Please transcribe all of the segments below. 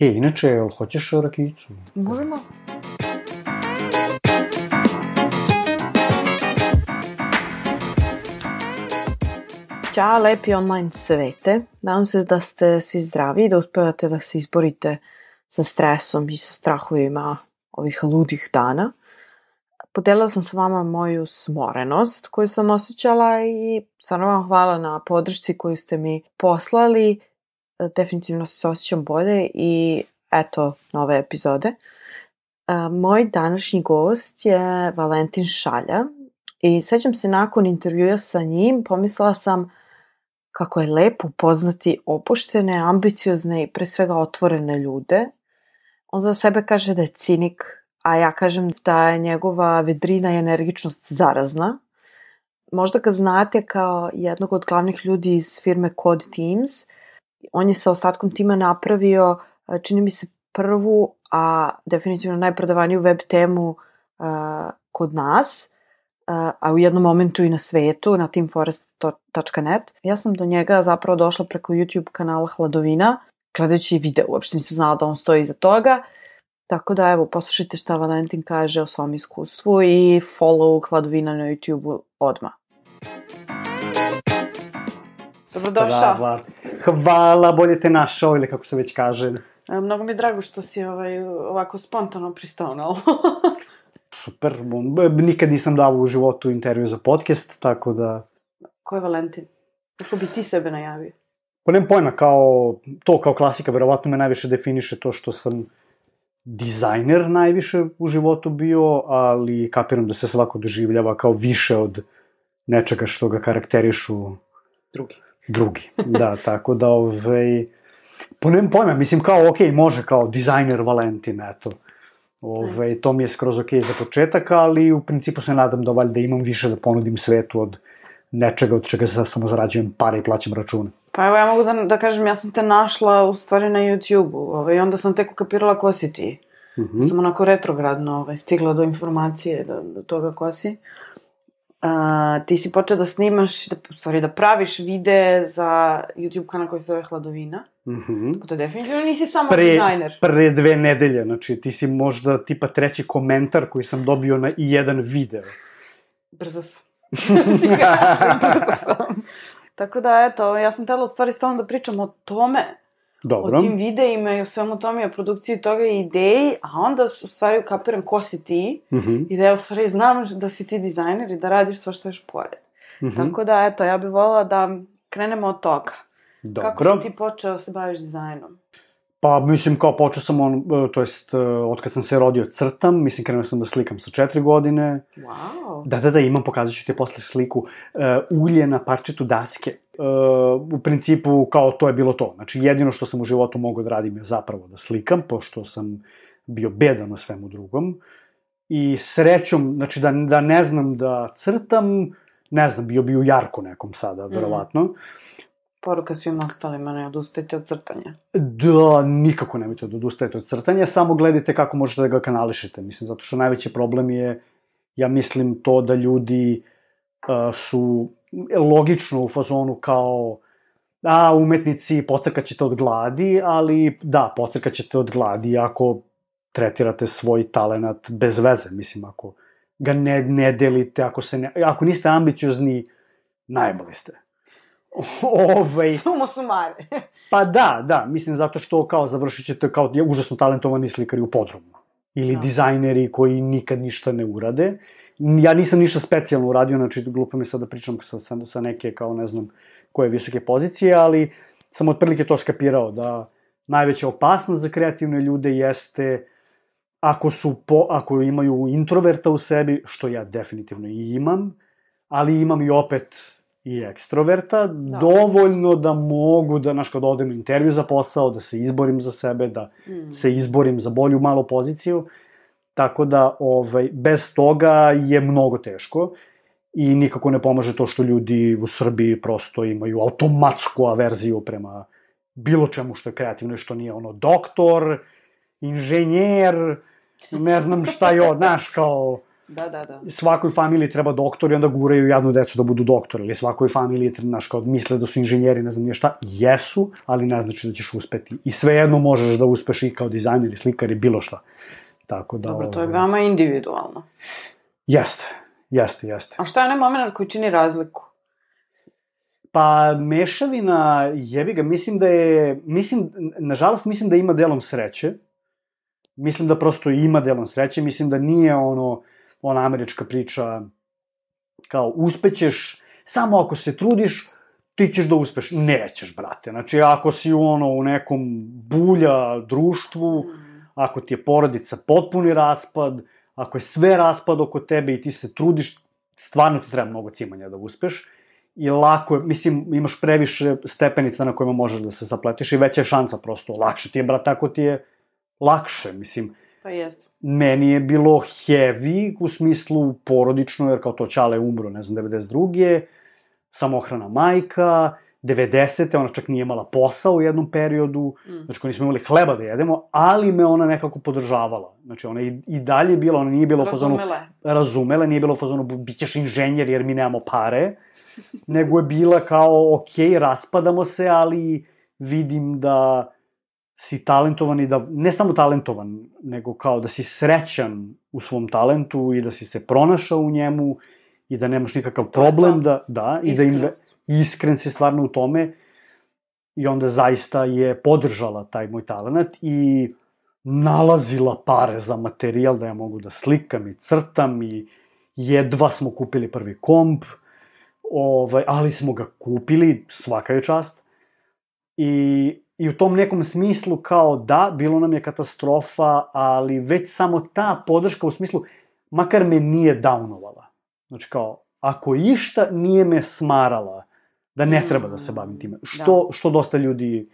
E, inače, jel hoćeš rakijicu? Možemo. Ćao, lepi online svete. Nadam se da ste svi zdravi i da uspevate da se izborite sa stresom i sa strahovima ovih ludih dana. Podelila sam sa vama moju smorenost koju sam osjećala i stvarno vam hvala na podršci koju ste mi poslali. Definitivno se osjećam bolje i eto nove epizode. Moj današnji gost je Valentin Šalja i sećam se nakon intervjua sa njim, pomislila sam kako je lepo upoznati opuštene, ambiciozne i pre svega otvorene ljude. On za sebe kaže da je cinik, a ja kažem da je njegova vedrina i energičnost zarazna. Možda ga znate kao jednog od glavnih ljudi iz firme Code Teams. On je sa ostatkom tima napravio, čini mi se, prvu, a definitivno najprodavaniju web temu uh, kod nas – a u jednom momentu i na svetu, na teamforest.net. Ja sam do njega zapravo došla preko YouTube kanala Hladovina, gledajući video, uopšte nisam znala da on stoji iza toga. Tako da, evo, poslušajte šta Valentin kaže o svom iskustvu i follow Hladovina na YouTube-u odmah. Dobrodošao. Hvala, hvala, bolje te našao ili kako se već kaže. E, mnogo mi je drago što si ovaj, ovako spontano pristao na ovo. super, nikad nisam dao u životu intervju za podcast, tako da... Ko je Valentin? Kako bi ti sebe najavio? Pa nemam pojma, kao, to kao klasika, verovatno me najviše definiše to što sam dizajner najviše u životu bio, ali kapiram da se svako doživljava kao više od nečega što ga karakterišu drugi. Drugi, da, tako da, ovaj, pa nemam pojma, mislim kao, ok, može kao dizajner Valentin, eto, Ove, to mi je skroz ok za početak, ali u principu se nadam da valjda imam više da ponudim svetu od nečega od čega se samo zarađujem pare i plaćam račune. Pa evo ja mogu da, da kažem, ja sam te našla u stvari na YouTube-u ovaj, i onda sam tek ukapirala ko si ti. Mm -hmm. Sam onako retrogradno ovaj, stigla do informacije do, do toga ko si. Uh, ti si počeo da snimaš, da, u stvari da praviš vide za YouTube kanal koji se zove Hladovina. Mm -hmm. Tako da definitivno nisi samo pre, dizajner. Pre dve nedelje, znači ti si možda tipa treći komentar koji sam dobio na i jedan video. Brzo sam. ti kažem, brzo sam. Tako da, eto, ja sam tela od stvari s da pričam o tome. Dobro. O tim videima i o svemu tome i o produkciji toga i ideji, a onda u stvari ukapiram ko si ti mm -hmm. i da ja u stvari znam da si ti dizajner i da radiš sva što još pored. Mm -hmm. Tako da, eto, ja bih volila da krenemo od toga. Dobro. Kako si ti počeo da se baviš dizajnom? Pa, mislim, kao počeo sam on, e, to jest, e, od kad sam se rodio crtam, mislim, krenuo sam da slikam sa četiri godine. Wow. Da, da, da, imam, pokazat ću ti posle sliku. Uh, ulje na parčetu daske. Uh, u principu, kao to je bilo to. Znači, jedino što sam u životu mogao da radim je zapravo da slikam, pošto sam bio bedan na svemu drugom. I srećom, znači, da, da ne znam da crtam, ne znam, bio bi u Jarku nekom sada, verovatno. Mm Poruka svim ostalima, ne odustajte od crtanja. Da, nikako nemojte da odustajete od crtanja, samo gledajte kako možete da ga kanališete. Mislim, zato što najveći problem je, ja mislim, to da ljudi uh, su logično u fazonu kao a, umetnici pocrkaćete od gladi, ali da, pocrkaćete od gladi ako tretirate svoj talenat bez veze, mislim, ako ga ne, ne delite, ako, se ne, ako niste ambiciozni, najbolji ste. ovaj... Sumo sumare. pa da, da, mislim zato što kao završit ćete kao užasno talentovani slikari u podrumu. Ili no. Da. dizajneri koji nikad ništa ne urade. Ja nisam ništa specijalno uradio, znači glupo mi sad da pričam sa, sa, sa neke kao ne znam koje visoke pozicije, ali sam otprilike to skapirao da najveća opasnost za kreativne ljude jeste ako su po, ako imaju introverta u sebi, što ja definitivno i imam, ali imam i opet i ekstroverta, da. dovoljno da mogu da, znaš, kad odem intervju za posao, da se izborim za sebe, da mm. se izborim za bolju malo poziciju, tako da, ovaj, bez toga je mnogo teško i nikako ne pomaže to što ljudi u Srbiji prosto imaju automatsku averziju prema bilo čemu što je kreativno i što nije ono doktor, inženjer, ne znam šta je, znaš, kao Da, da, da. svakoj familiji treba doktor i onda guraju jadnu decu da budu doktori, ili svakoj familiji, znaš, kao misle da su inženjeri, ne znam nije šta, jesu, ali ne znači da ćeš uspeti. I svejedno možeš da uspeš i kao dizajner i slikar i bilo šta. Tako da... Dobro, to je ovaj, veoma individualno. Jeste, jeste, jeste. A šta je onaj moment koji čini razliku? Pa mešavina, jebi ga, mislim da je, mislim, nažalost mislim da ima delom sreće. Mislim da prosto ima delom sreće, mislim da nije ono, ona američka priča kao uspećeš samo ako se trudiš, ti ćeš da uspeš. Nećeš, brate. Znači, ako si ono u nekom bulja društvu, ako ti je porodica potpuni raspad, ako je sve raspad oko tebe i ti se trudiš, stvarno ti treba mnogo cimanja da uspeš i lako je, mislim, imaš previše stepenica na kojima možeš da se zapletiš i veća je šansa prosto. Lakše ti je, brat, ako ti je lakše, mislim. Pa jeste. Meni je bilo heavy u smislu porodično, jer kao to Ćale umro, ne znam, 92. Samohrana majka, 90. ona čak nije imala posao u jednom periodu, Mm. znači ko nismo imali hleba da jedemo, ali me ona nekako podržavala. Znači ona i, i dalje je bila, ona nije bila u fazonu, razumela, nije bilo u fazonu, bit ćeš inženjer jer mi nemamo pare, nego je bila kao, ok, raspadamo se, ali vidim da si talentovan i da, ne samo talentovan, nego kao da si srećan u svom talentu i da si se pronašao u njemu i da nemaš nikakav problem to. da, da, i da inve, iskren si stvarno u tome i onda zaista je podržala taj moj talent i nalazila pare za materijal da ja mogu da slikam i crtam i jedva smo kupili prvi komp, ovaj, ali smo ga kupili, svaka je čast. I, I u tom nekom smislu kao da, bilo nam je katastrofa, ali već samo ta podrška u smislu, makar me nije downovala. Znači kao, ako išta nije me smarala, da ne treba da se bavim time. Što, što dosta ljudi,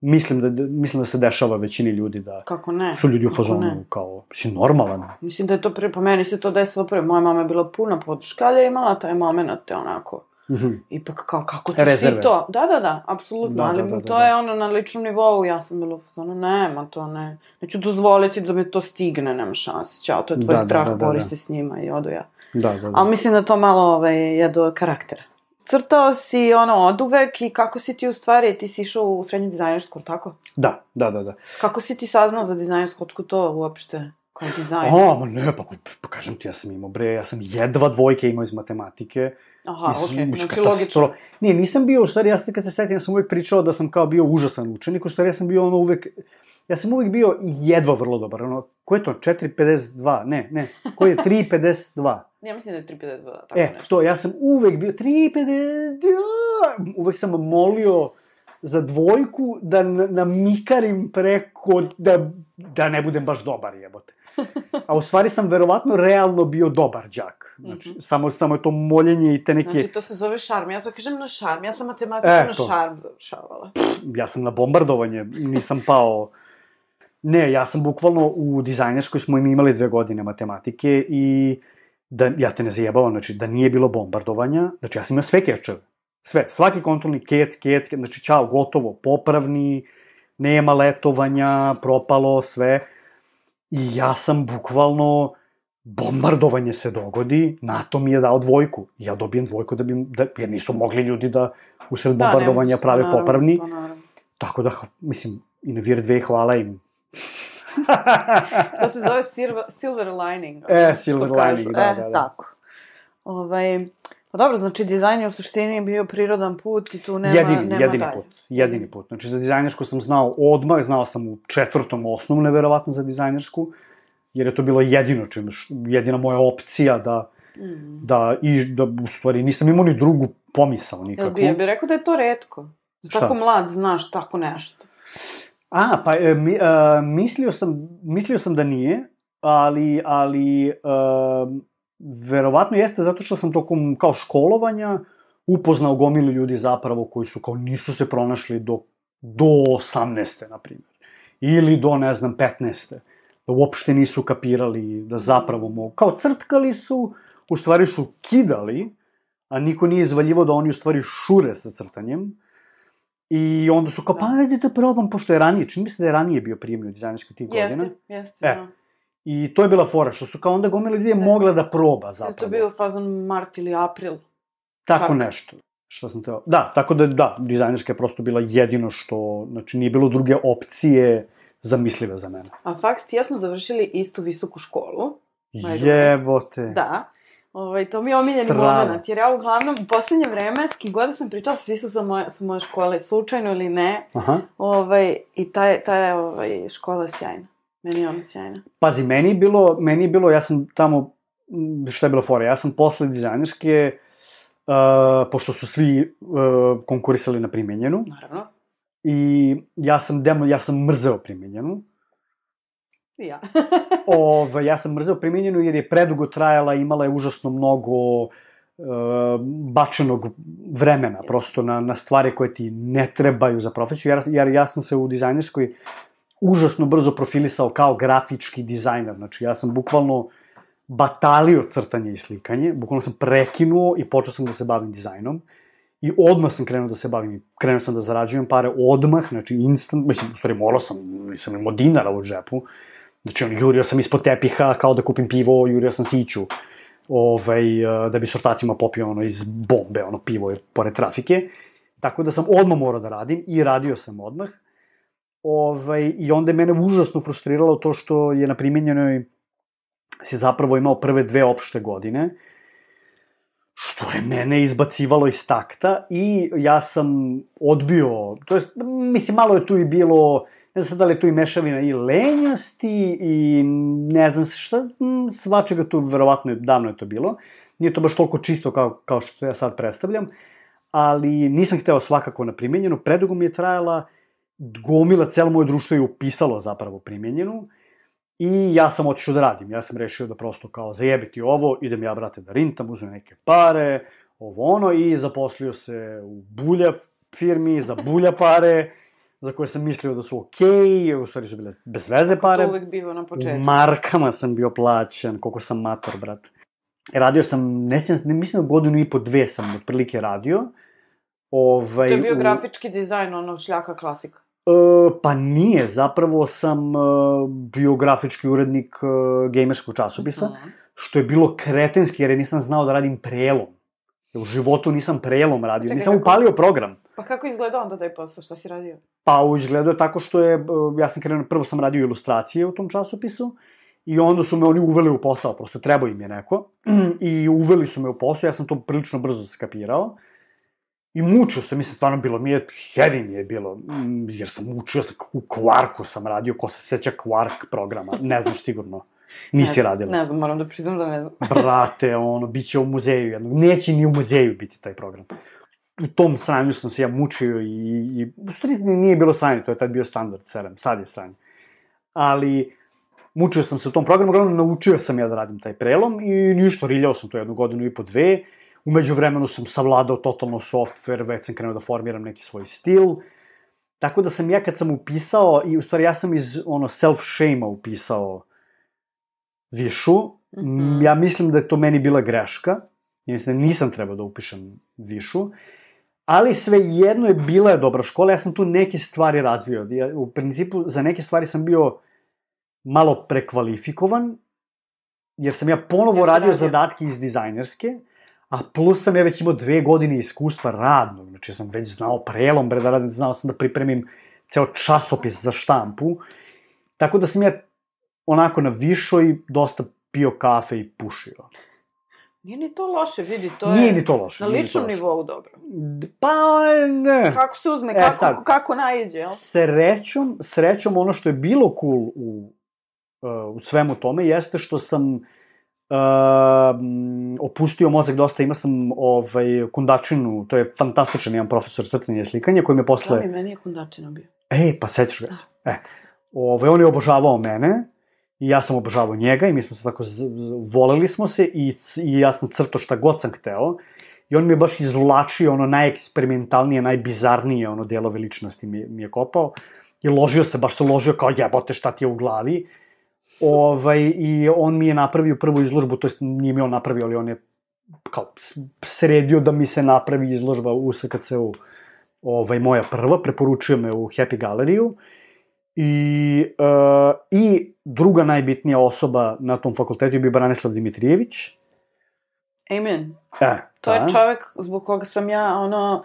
mislim da, mislim da se dešava većini ljudi da Kako ne? su ljudi u fazonu kao, si normalan. Mislim da je to pre, po meni se to desilo pre. Moja mama je bila puna podrška, ali je imala taj moment te onako, Mhm. ipak kao, kako ti Rezerve. si to? Da, da, da, apsolutno, Da, da, ali da, da, to da. je ono na ličnom nivou, ja sam bila u fazonu, nema to, ne, neću dozvoliti da me to stigne, nema šanse, ćao, to je tvoj Da, da, strah, da, da, bori da. se s njima i odo ja. Da, da, da. Ali mislim da to malo ovaj, je do karaktera. Crtao si ono od uvek i kako si ti u stvari, ti si išao u srednje dizajnersko, ili tako? Da, da, da, da. Kako si ti saznao za dizajnersko, otkud to uopšte, kao dizajn? A, ma ne, pa, pa, pa kažem ti, ja sam imao, bre, ja sam jedva dvojke imao iz matematike. Aha, okej, znači katastro- logično. Nije, nisam bio, u stvari, ja kad se setim, ja sam uvek pričao da sam kao bio užasan učenik, u stvari ja sam bio ono uvek, ja sam uvek bio jedva vrlo dobar, ono, ko je to, 4,52, ne, ne, ko je 3,52? Ja mislim da je 352, tako E, nešto. to, ja sam uvek bio 3,52, uvek sam molio za dvojku da namikarim preko, da, da ne budem baš dobar, jebote. A u stvari sam verovatno realno bio dobar đak. Znači, Mhm. samo, samo je to moljenje i te neke... Znači, to se zove šarm. Ja to kažem na šarm. Ja sam matematiku E, na to. šarm završavala. ja sam na bombardovanje, nisam pao... Ne, ja sam bukvalno u dizajnerskoj smo im imali dve godine matematike i da, ja te ne zajebavam, znači da nije bilo bombardovanja, znači ja sam imao sve kečeve. Sve, svaki kontrolni kec, kec, kec, znači čao, gotovo, popravni, nema letovanja, propalo, sve. I ja sam bukvalno, bombardovanje se dogodi, NATO mi je dao dvojku. Ja dobijem dvojku da bi, da, jer nisu mogli ljudi da usred Da, bombardovanja se, prave naravno, popravni. pa naravno. Tako da, mislim, i na Vir 2 hvala im. To se zove silver, silver lining. E, silver lining, da, e, da, da. tako. Ovaj, pa dobro, znači dizajn je u suštini bio prirodan put i tu nema, jedini, nema jedini dalje. put. Jedini put. Znači, za dizajnersku sam znao odmah, znao sam u četvrtom osnovne, verovatno, za dizajnersku, jer je to bilo jedino čim, jedina moja opcija da, Mm. da, i, da, u stvari, nisam imao ni drugu pomisao nikakvu. bi, jel bi rekao da je to redko? Šta? tako mlad znaš tako nešto. A, pa e, mi, e, mislio, sam, mislio sam da nije, ali, ali e, verovatno jeste zato što sam tokom kao školovanja upoznao gomilu ljudi zapravo koji su kao nisu se pronašli do, do 18. na primjer. Ili do, ne znam, 15. Da uopšte nisu kapirali da zapravo mogu. Kao crtkali su, u stvari su kidali, a niko nije izvaljivao da oni u stvari šure sa crtanjem. I onda su kao, pa ajde da probam, pošto je ranije, čini mi se da je ranije bio primjer u dizajnerskoj tih godina. Jeste, jeste. E, da. I to je bila fora, što su kao onda gomila ljudi je mogla da proba Je zapravo. to bio fazon mart ili april? Tako čak? nešto. Što sam teo... Da, tako da, da, dizajnerska je prosto bila jedino što, znači nije bilo druge opcije zamislive za mene. A faks ti ja smo završili istu visoku školu. Jebote. Da. Ovaj, to mi je omiljeni Strava. moment, jer ja uglavnom u poslednje vreme, s kim god da sam pričala, svi su sa moje, sa moje škole, slučajno ili ne, Aha. ovaj, i ta, je- ta je ovaj, škola sjajna. Meni je ona sjajna. Pazi, meni je bilo, meni je bilo, ja sam tamo, šta je bilo fora, ja sam posle dizajnerske, uh, pošto su svi uh, konkurisali na primenjenu, Naravno. i ja sam demo, ja sam mrzeo primenjenu. Ja. Ove, ja sam mrzeo primenjenu jer je predugo trajala, imala je užasno mnogo uh, bačenog vremena prosto na, na stvari koje ti ne trebaju za profesiju, jer, jer ja sam se u dizajnerskoj užasno brzo profilisao kao grafički dizajner, znači ja sam bukvalno batalio crtanje i slikanje, bukvalno sam prekinuo i počeo sam da se bavim dizajnom i odmah sam krenuo da se bavim, krenuo sam da zarađujem pare odmah, znači instant, mislim, u stvari morao sam, nisam imao dinara u džepu, Znači, on, jurio sam ispod tepiha kao da kupim pivo, jurio sam siću, ovaj, da bi s ortacima popio ono iz bombe, ono pivo je pored trafike. Tako da sam odmah morao da radim i radio sam odmah. Ovaj, I onda je mene užasno frustriralo to što je na primenjenoj si zapravo imao prve dve opšte godine, što je mene izbacivalo iz takta i ja sam odbio, to jest, mislim, malo je tu i bilo, ne znam da li je tu i mešavina i lenjosti i ne znam šta, svačega tu verovatno je, davno je to bilo. Nije to baš toliko čisto kao, kao što ja sad predstavljam, ali nisam hteo svakako na primenjenu. Predugo mi je trajala, gomila, celo moje društvo je upisalo zapravo primenjenu i ja sam otišao da radim. Ja sam rešio da prosto kao zajebiti ovo, idem ja, brate, da rintam, uzmem neke pare, ovo ono, i zaposlio se u bulja firmi, za bulja pare, za koje sam mislio da su okej, okay, u stvari su bile bez veze pare. To uvek biva na U početku. markama sam bio plaćan, koliko sam mator, brate. Radio sam, ne, ne mislim da godinu i po dve sam otprilike radio. Ovaj, To je bio u- grafički dizajn, ono šljaka klasika. E, pa nije, zapravo sam e, bio grafički urednik e, gamerskog časopisa, Mhm. što je bilo kretenski jer ja nisam znao da radim prelom. U životu nisam prelom radio, Čekaj, nisam kako- upalio program. Pa kako izgleda onda taj posao, šta si radio? Pa u izgledu je tako što je, e, ja sam krenuo, prvo sam radio ilustracije u tom časopisu, i onda su me oni uveli u posao, prosto trebao im je neko, i uveli su me u posao, ja sam to prilično brzo skapirao, i mučio sam, mislim, stvarno bilo mi je, heavy mi je bilo, mm, jer sam mučio, sam, u Quarku sam radio, ko se seća Quark programa, ne znaš sigurno, nisi ne radila. Ne znam, moram da priznam da ne znam. Brate, ono, bit će u muzeju jednog. Neće ni u muzeju biti taj program. U tom sranju sam se ja mučio i, i u stvari nije bilo sranje, to je tad bio standard 7, sad je sranje. Ali, mučio sam se u tom programu, uglavnom naučio sam ja da radim taj prelom i ništa, riljao sam to jednu godinu i po dve. Umeđu vremenu sam savladao totalno software, već sam krenuo da formiram neki svoj stil. Tako da sam ja kad sam upisao, i u stvari ja sam iz ono self-shame-a upisao višu, Mhm. ja mislim da je to meni bila greška, ja mislim da nisam trebao da upišem višu, ali sve jedno je bila je dobra škola, ja sam tu neke stvari razvio. Ja, u principu, za neke stvari sam bio malo prekvalifikovan, jer sam ja ponovo radio, radio. zadatke iz dizajnerske, a plus sam ja već imao dve godine iskustva radnog, znači ja sam već znao prelom, bre, da radim, znao sam da pripremim ceo časopis za štampu, tako da sam ja onako na višoj dosta pio kafe i pušio. Nije ni to loše, vidi, to je... Nije ni to loše. Na nije ličnom loše. nivou dobro. Pa, ne. Kako se uzme, E, kako, sad. kako najeđe, jel? Srećom, srećom ono što je bilo cool u, uh, u svemu tome jeste što sam uh, opustio mozak dosta, imao sam ovaj, kundačinu, to je fantastičan jedan profesor crtanja i slikanja koji me posle... Da meni je kundačina bio. E, pa sećaš ga se. E, ovaj, on je obožavao mene i ja sam obožavao njega i mi smo se tako, voleli smo se i, i ja sam crto šta god sam hteo. I on mi je baš izvlačio ono najeksperimentalnije, najbizarnije ono delove ličnosti mi, mi je kopao. I ložio se, baš se ložio kao jebote šta ti je u glavi. Ovaj, I on mi je napravio prvu izložbu, to jest nije mi on napravio, ali on je kao sredio da mi se napravi izložba u SKC-u ovaj, moja prva, preporučio me u Happy Galeriju I, uh, I druga najbitnija osoba na tom fakultetu je bio Branislav Dimitrijević. Amen. E, To je da. čovek zbog koga sam ja, ono,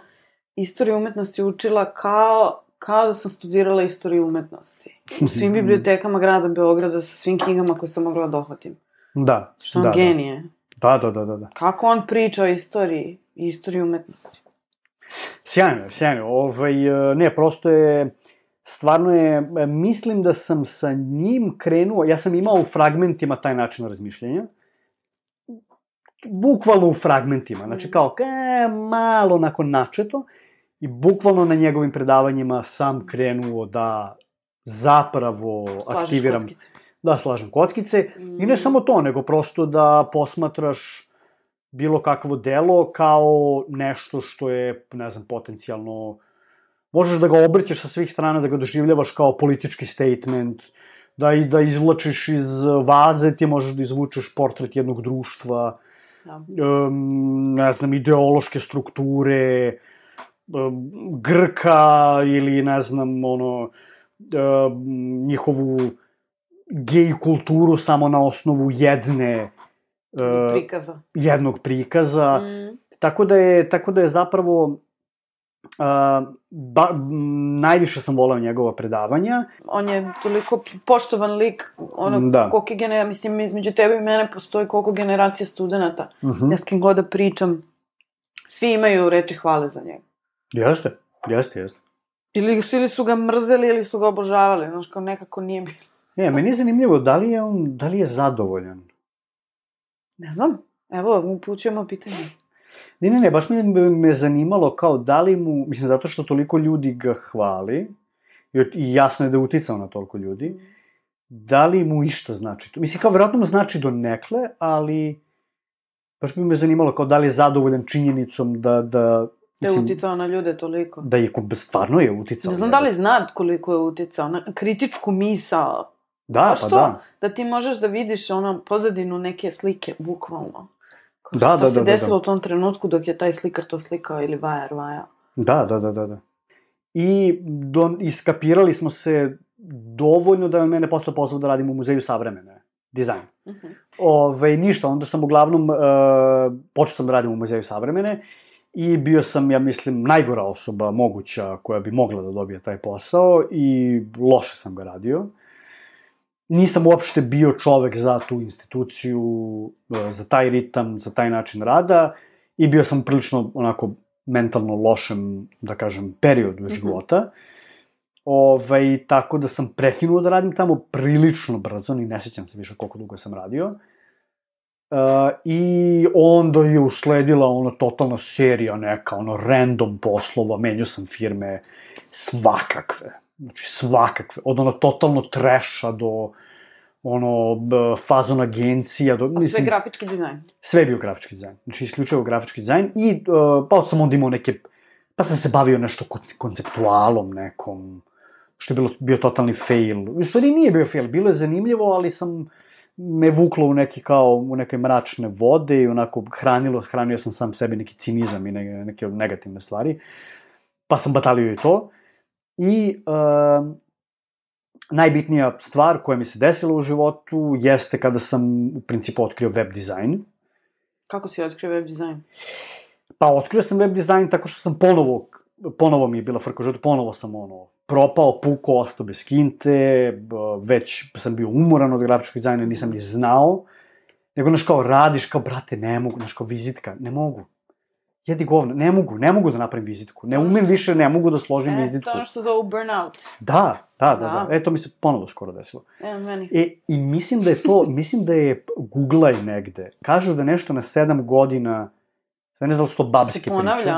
istoriju umetnosti učila kao, kao da sam studirala istoriju umetnosti. U svim bibliotekama grada Beograda sa svim knjigama koje sam mogla da dohvatim. Da. Što on da, genije. Da, da, da, da, da. Kako on priča o istoriji i istoriji umetnosti. Sjajno sjajno. Ovaj, e, ne, prosto je, stvarno je, e, mislim da sam sa njim krenuo, ja sam imao u fragmentima taj način razmišljenja, bukvalno u fragmentima, znači Mm. kao e, malo nakon načeto i bukvalno na njegovim predavanjima sam krenuo da zapravo Slažeš aktiviram, kockice. da slažem kockice i ne Mm. samo to, nego prosto da posmatraš bilo kakvo delo kao nešto što je, ne znam, potencijalno možeš da ga obrćeš sa svih strana, da ga doživljavaš kao politički statement, da, i, da izvlačiš iz vaze, ti možeš da izvučeš portret jednog društva, Da. um, ne znam, ideološke strukture, Grka ili, ne znam, ono, um, njihovu gej kulturu samo na osnovu jedne uh, Prikaza. jednog prikaza. Mm. Tako da je, tako da je zapravo uh, ba, m, najviše sam volao njegova predavanja. On je toliko poštovan lik, ono, Da. da. koliko je genera, mislim, između tebe i mene postoji koliko generacija studenta. Uh -huh. Ja s kim god da pričam, svi imaju reči hvale za njega. Jeste, jeste, jeste. Ili, su- ili su ga mrzeli ili su ga obožavali, znaš, kao nekako nije bilo. E, meni je zanimljivo, da li je on, da li je zadovoljan? Ne znam, evo, upućujemo pitanje. Ne, ne, ne, baš me, me zanimalo kao da li mu, mislim, zato što toliko ljudi ga hvali, i, jasno je da je uticao na toliko ljudi, da li mu išta znači to? Mislim, kao verovatno mu znači do nekle, ali baš bi me zanimalo kao da li je zadovoljan činjenicom da, da, Da je uticao na ljude toliko. da je, stvarno je uticao. Ne znam da li zna koliko je uticao na kritičku misao. Da, Pa pa što? da. Da ti možeš da vidiš ono pozadinu neke slike, bukvalno. Kao Da, šta da, se da, da, desilo da. u tom trenutku dok je taj slikar to slikao ili vajar vaja. Da, da, da, da, da. I do, iskapirali smo se dovoljno da je mene posle pozvao da radim u muzeju savremene dizajn. Uh -huh. Ove, ništa, onda sam uglavnom, uh, počeo sam da radim u muzeju savremene i bio sam, ja mislim, najgora osoba moguća koja bi mogla da dobije taj posao i loše sam ga radio. Nisam uopšte bio čovek za tu instituciju, uh, za taj ritam, za taj način rada i bio sam prilično onako mentalno lošem, da kažem, periodu Mhm. života. Ovaj, tako da sam prekinuo da radim tamo prilično brzo, ni ne sećam se više koliko dugo sam radio. Uh, I onda je usledila ono totalna serija neka, ono random poslova, menio sam firme, svakakve. Znači svakakve. Od ono totalno treša do ono fazon agencija, do, A sve grafički dizajn. sve je bio grafički dizajn. Znači, isključivo grafički dizajn i uh, pa sam onda imao neke, pa sam se bavio nešto kon- konceptualom nekom, što je bilo, bio totalni fail. U stvari nije bio fail, bilo je zanimljivo, ali sam me vuklo u neki kao, u neke mračne vode i onako hranilo, hranio sam sam sebi neki cinizam i neke, neke negativne stvari. Pa sam batalio i to. I uh, najbitnija stvar koja mi se desila u životu jeste kada sam u principu otkrio web dizajn. Kako si otkrio web dizajn? Pa otkrio sam web dizajn tako što sam ponovo, ponovo mi je bila frka životu, ponovo sam ono, propao, pukao, ostao bez kinte, već sam bio umoran od grafičkog dizajna, nisam ni znao, nego znaš kao radiš, kao brate, ne mogu, znaš kao vizitka, ne mogu. Jedi govno, ne mogu, ne mogu da napravim vizitku, ne umem više, ne mogu da složim E, to vizitku. je ono što zovu burnout. Da, da, da, da, Da. e, to mi se ponovo skoro desilo. E, meni. E, i mislim da je to, mislim da je googlaj negde. Kažu da nešto na sedam godina, ne znam da li su to babske se ponavlja, priče?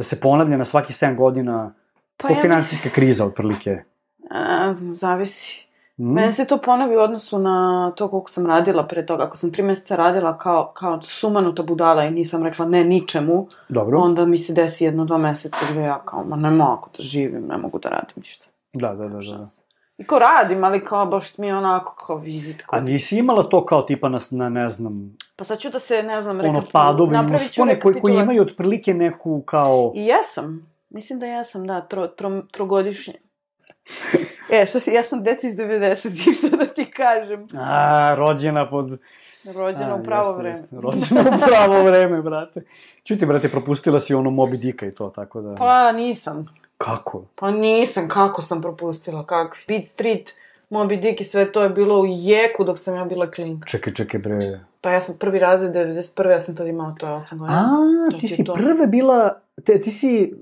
Da se ponavlja na svaki 7 godina, Pa ko ja finansijska kriza otprilike. A, zavisi. Mm? Meni se to ponovi u odnosu na to koliko sam radila pre toga. Ako sam tri meseca radila kao, kao sumanuta budala i nisam rekla ne ničemu, Dobro, onda mi se desi jedno, dva meseca gde ja kao, ma ne mogu da živim, ne mogu da radim ništa. da, da, da, da. I kao radim, ali kao baš mi je onako kao vizitko. A nisi imala to kao tipa na, na ne znam, Pa sad ću da se, ne znam, ono padovi, napravit ću uspone koji, koji rekapitulaciju. imaju otprilike neku kao... I jesam. Mislim da jesam, da, tro, tro, trogodišnje. E, šta ti, ja sam dete iz 90-ih, šta da ti kažem. A, rođena pod... Rođena A, u pravo jeste, vreme. jeste, Rođena u pravo vreme, brate. Čuti, brate, propustila si ono Moby Dicka i to, tako da... Pa nisam. Kako? Pa nisam, kako sam propustila, kakvi. Beat Street, Moby Dick i sve to je bilo u jeku dok sam ja bila klinka. Čekaj, čekaj, bre. Pa ja sam prvi razred 91. ja sam tad imala to, 8 godina. A, ti si to. prve bila... Te, ti si...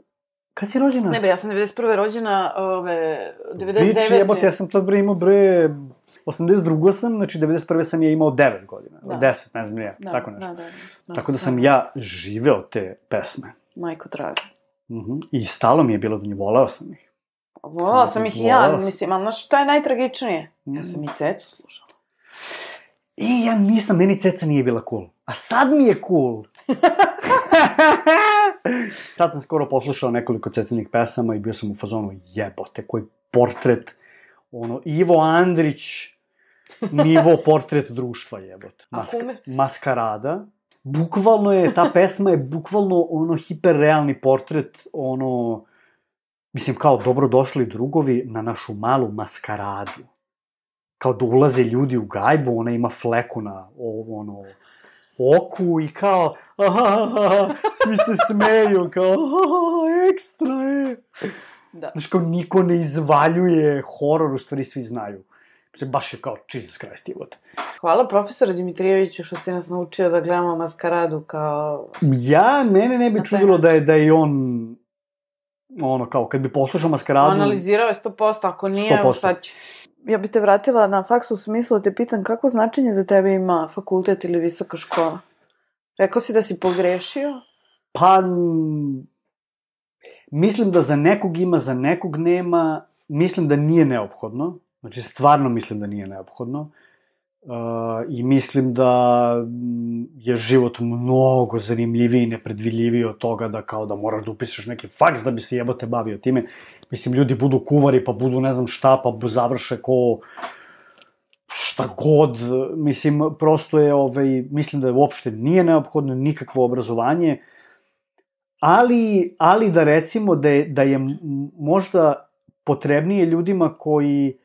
Kad si rođena? Ne bre, ja sam 91. rođena, ove, 99. Bić, jebote, ja sam tad bre imao bre... 82. sam, znači 91. sam je imao 9 godina. Da. 10, ne znam nije, Da, tako nešto. Da, da, da. Tako da sam ja živeo te pesme. Majko draga. Mhm. I stalo mi je bilo do njih, voleo sam ih. Volala sam ih i ja, sam. mislim, ali znaš šta je najtragičnije? Ja Mm. sam i Cetu slušala. I ja nisam, meni ceca nije bila cool. A sad mi je cool. sad sam skoro poslušao nekoliko cecanih pesama i bio sam u fazonu jebote, koji portret, ono, Ivo Andrić, nivo portret društva jebote. Kume? maskarada. Bukvalno je, ta pesma je bukvalno ono hiperrealni portret, ono, mislim kao dobrodošli drugovi na našu malu maskaradu kao da ulaze ljudi u gajbu, ona ima fleku na o, ono, oku i kao, aha, svi se smeju, kao, aha, ekstra je. Da. Znaš, kao niko ne izvaljuje horor, u stvari svi znaju. Mislim, baš je kao, Jesus Christ, jebote. Hvala profesore Dimitrijeviću što si nas naučio da gledamo maskaradu kao... Ja, mene ne bi čudilo da je, da je on, ono, kao, kad bi poslušao maskaradu... Analizirao je 100%, ako nije, 100%. evo sad će. Ja bih te vratila na faks u smislu da te pitam kako značenje za tebe ima fakultet ili visoka škola? Rekao si da si pogrešio? Pa, mislim da za nekog ima, za nekog nema. Mislim da nije neophodno. Znači, stvarno mislim da nije neophodno. Uh, I mislim da m, je život mnogo zanimljiviji i nepredviljiviji od toga da kao da moraš da upišeš neki faks da bi se jebote bavio time. Mislim, ljudi budu kuvari, pa budu ne znam šta, pa završe ko šta god, mislim, prosto je, ovaj, mislim da uopšte nije neophodno nikakvo obrazovanje, ali, ali da recimo da je, da je možda potrebnije ljudima koji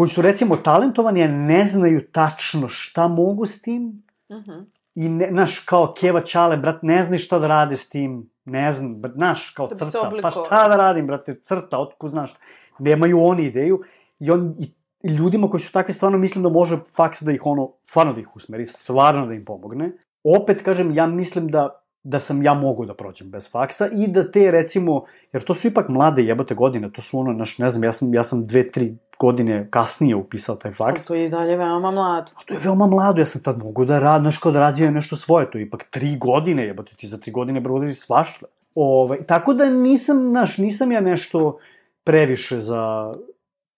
koji su recimo talentovani, a ne znaju tačno šta mogu s tim, Uh -huh. i ne, znaš, kao Keva Čale, brat, ne znaš šta da rade s tim, ne znam, brat, znaš, kao Da crta, pa šta da radim, brate, crta, otkud znaš, nemaju oni ideju, i on, i, i ljudima koji su takvi, stvarno mislim da može faks da ih ono, stvarno da ih usmeri, stvarno da im pomogne. Opet, kažem, ja mislim da da sam ja mogu da prođem bez faksa i da te recimo, jer to su ipak mlade jebote godine, to su ono, naš, ne znam, ja sam, ja sam dve, tri godine kasnije upisao taj faks. To je i dalje veoma mlado. A to je veoma mlado, ja sam tad mogu da rad, znaš, kao da razvijem nešto svoje, to je ipak tri godine, jebote, ti za tri godine brodiš svašta. Ovaj, tako da nisam, znaš, nisam ja nešto previše za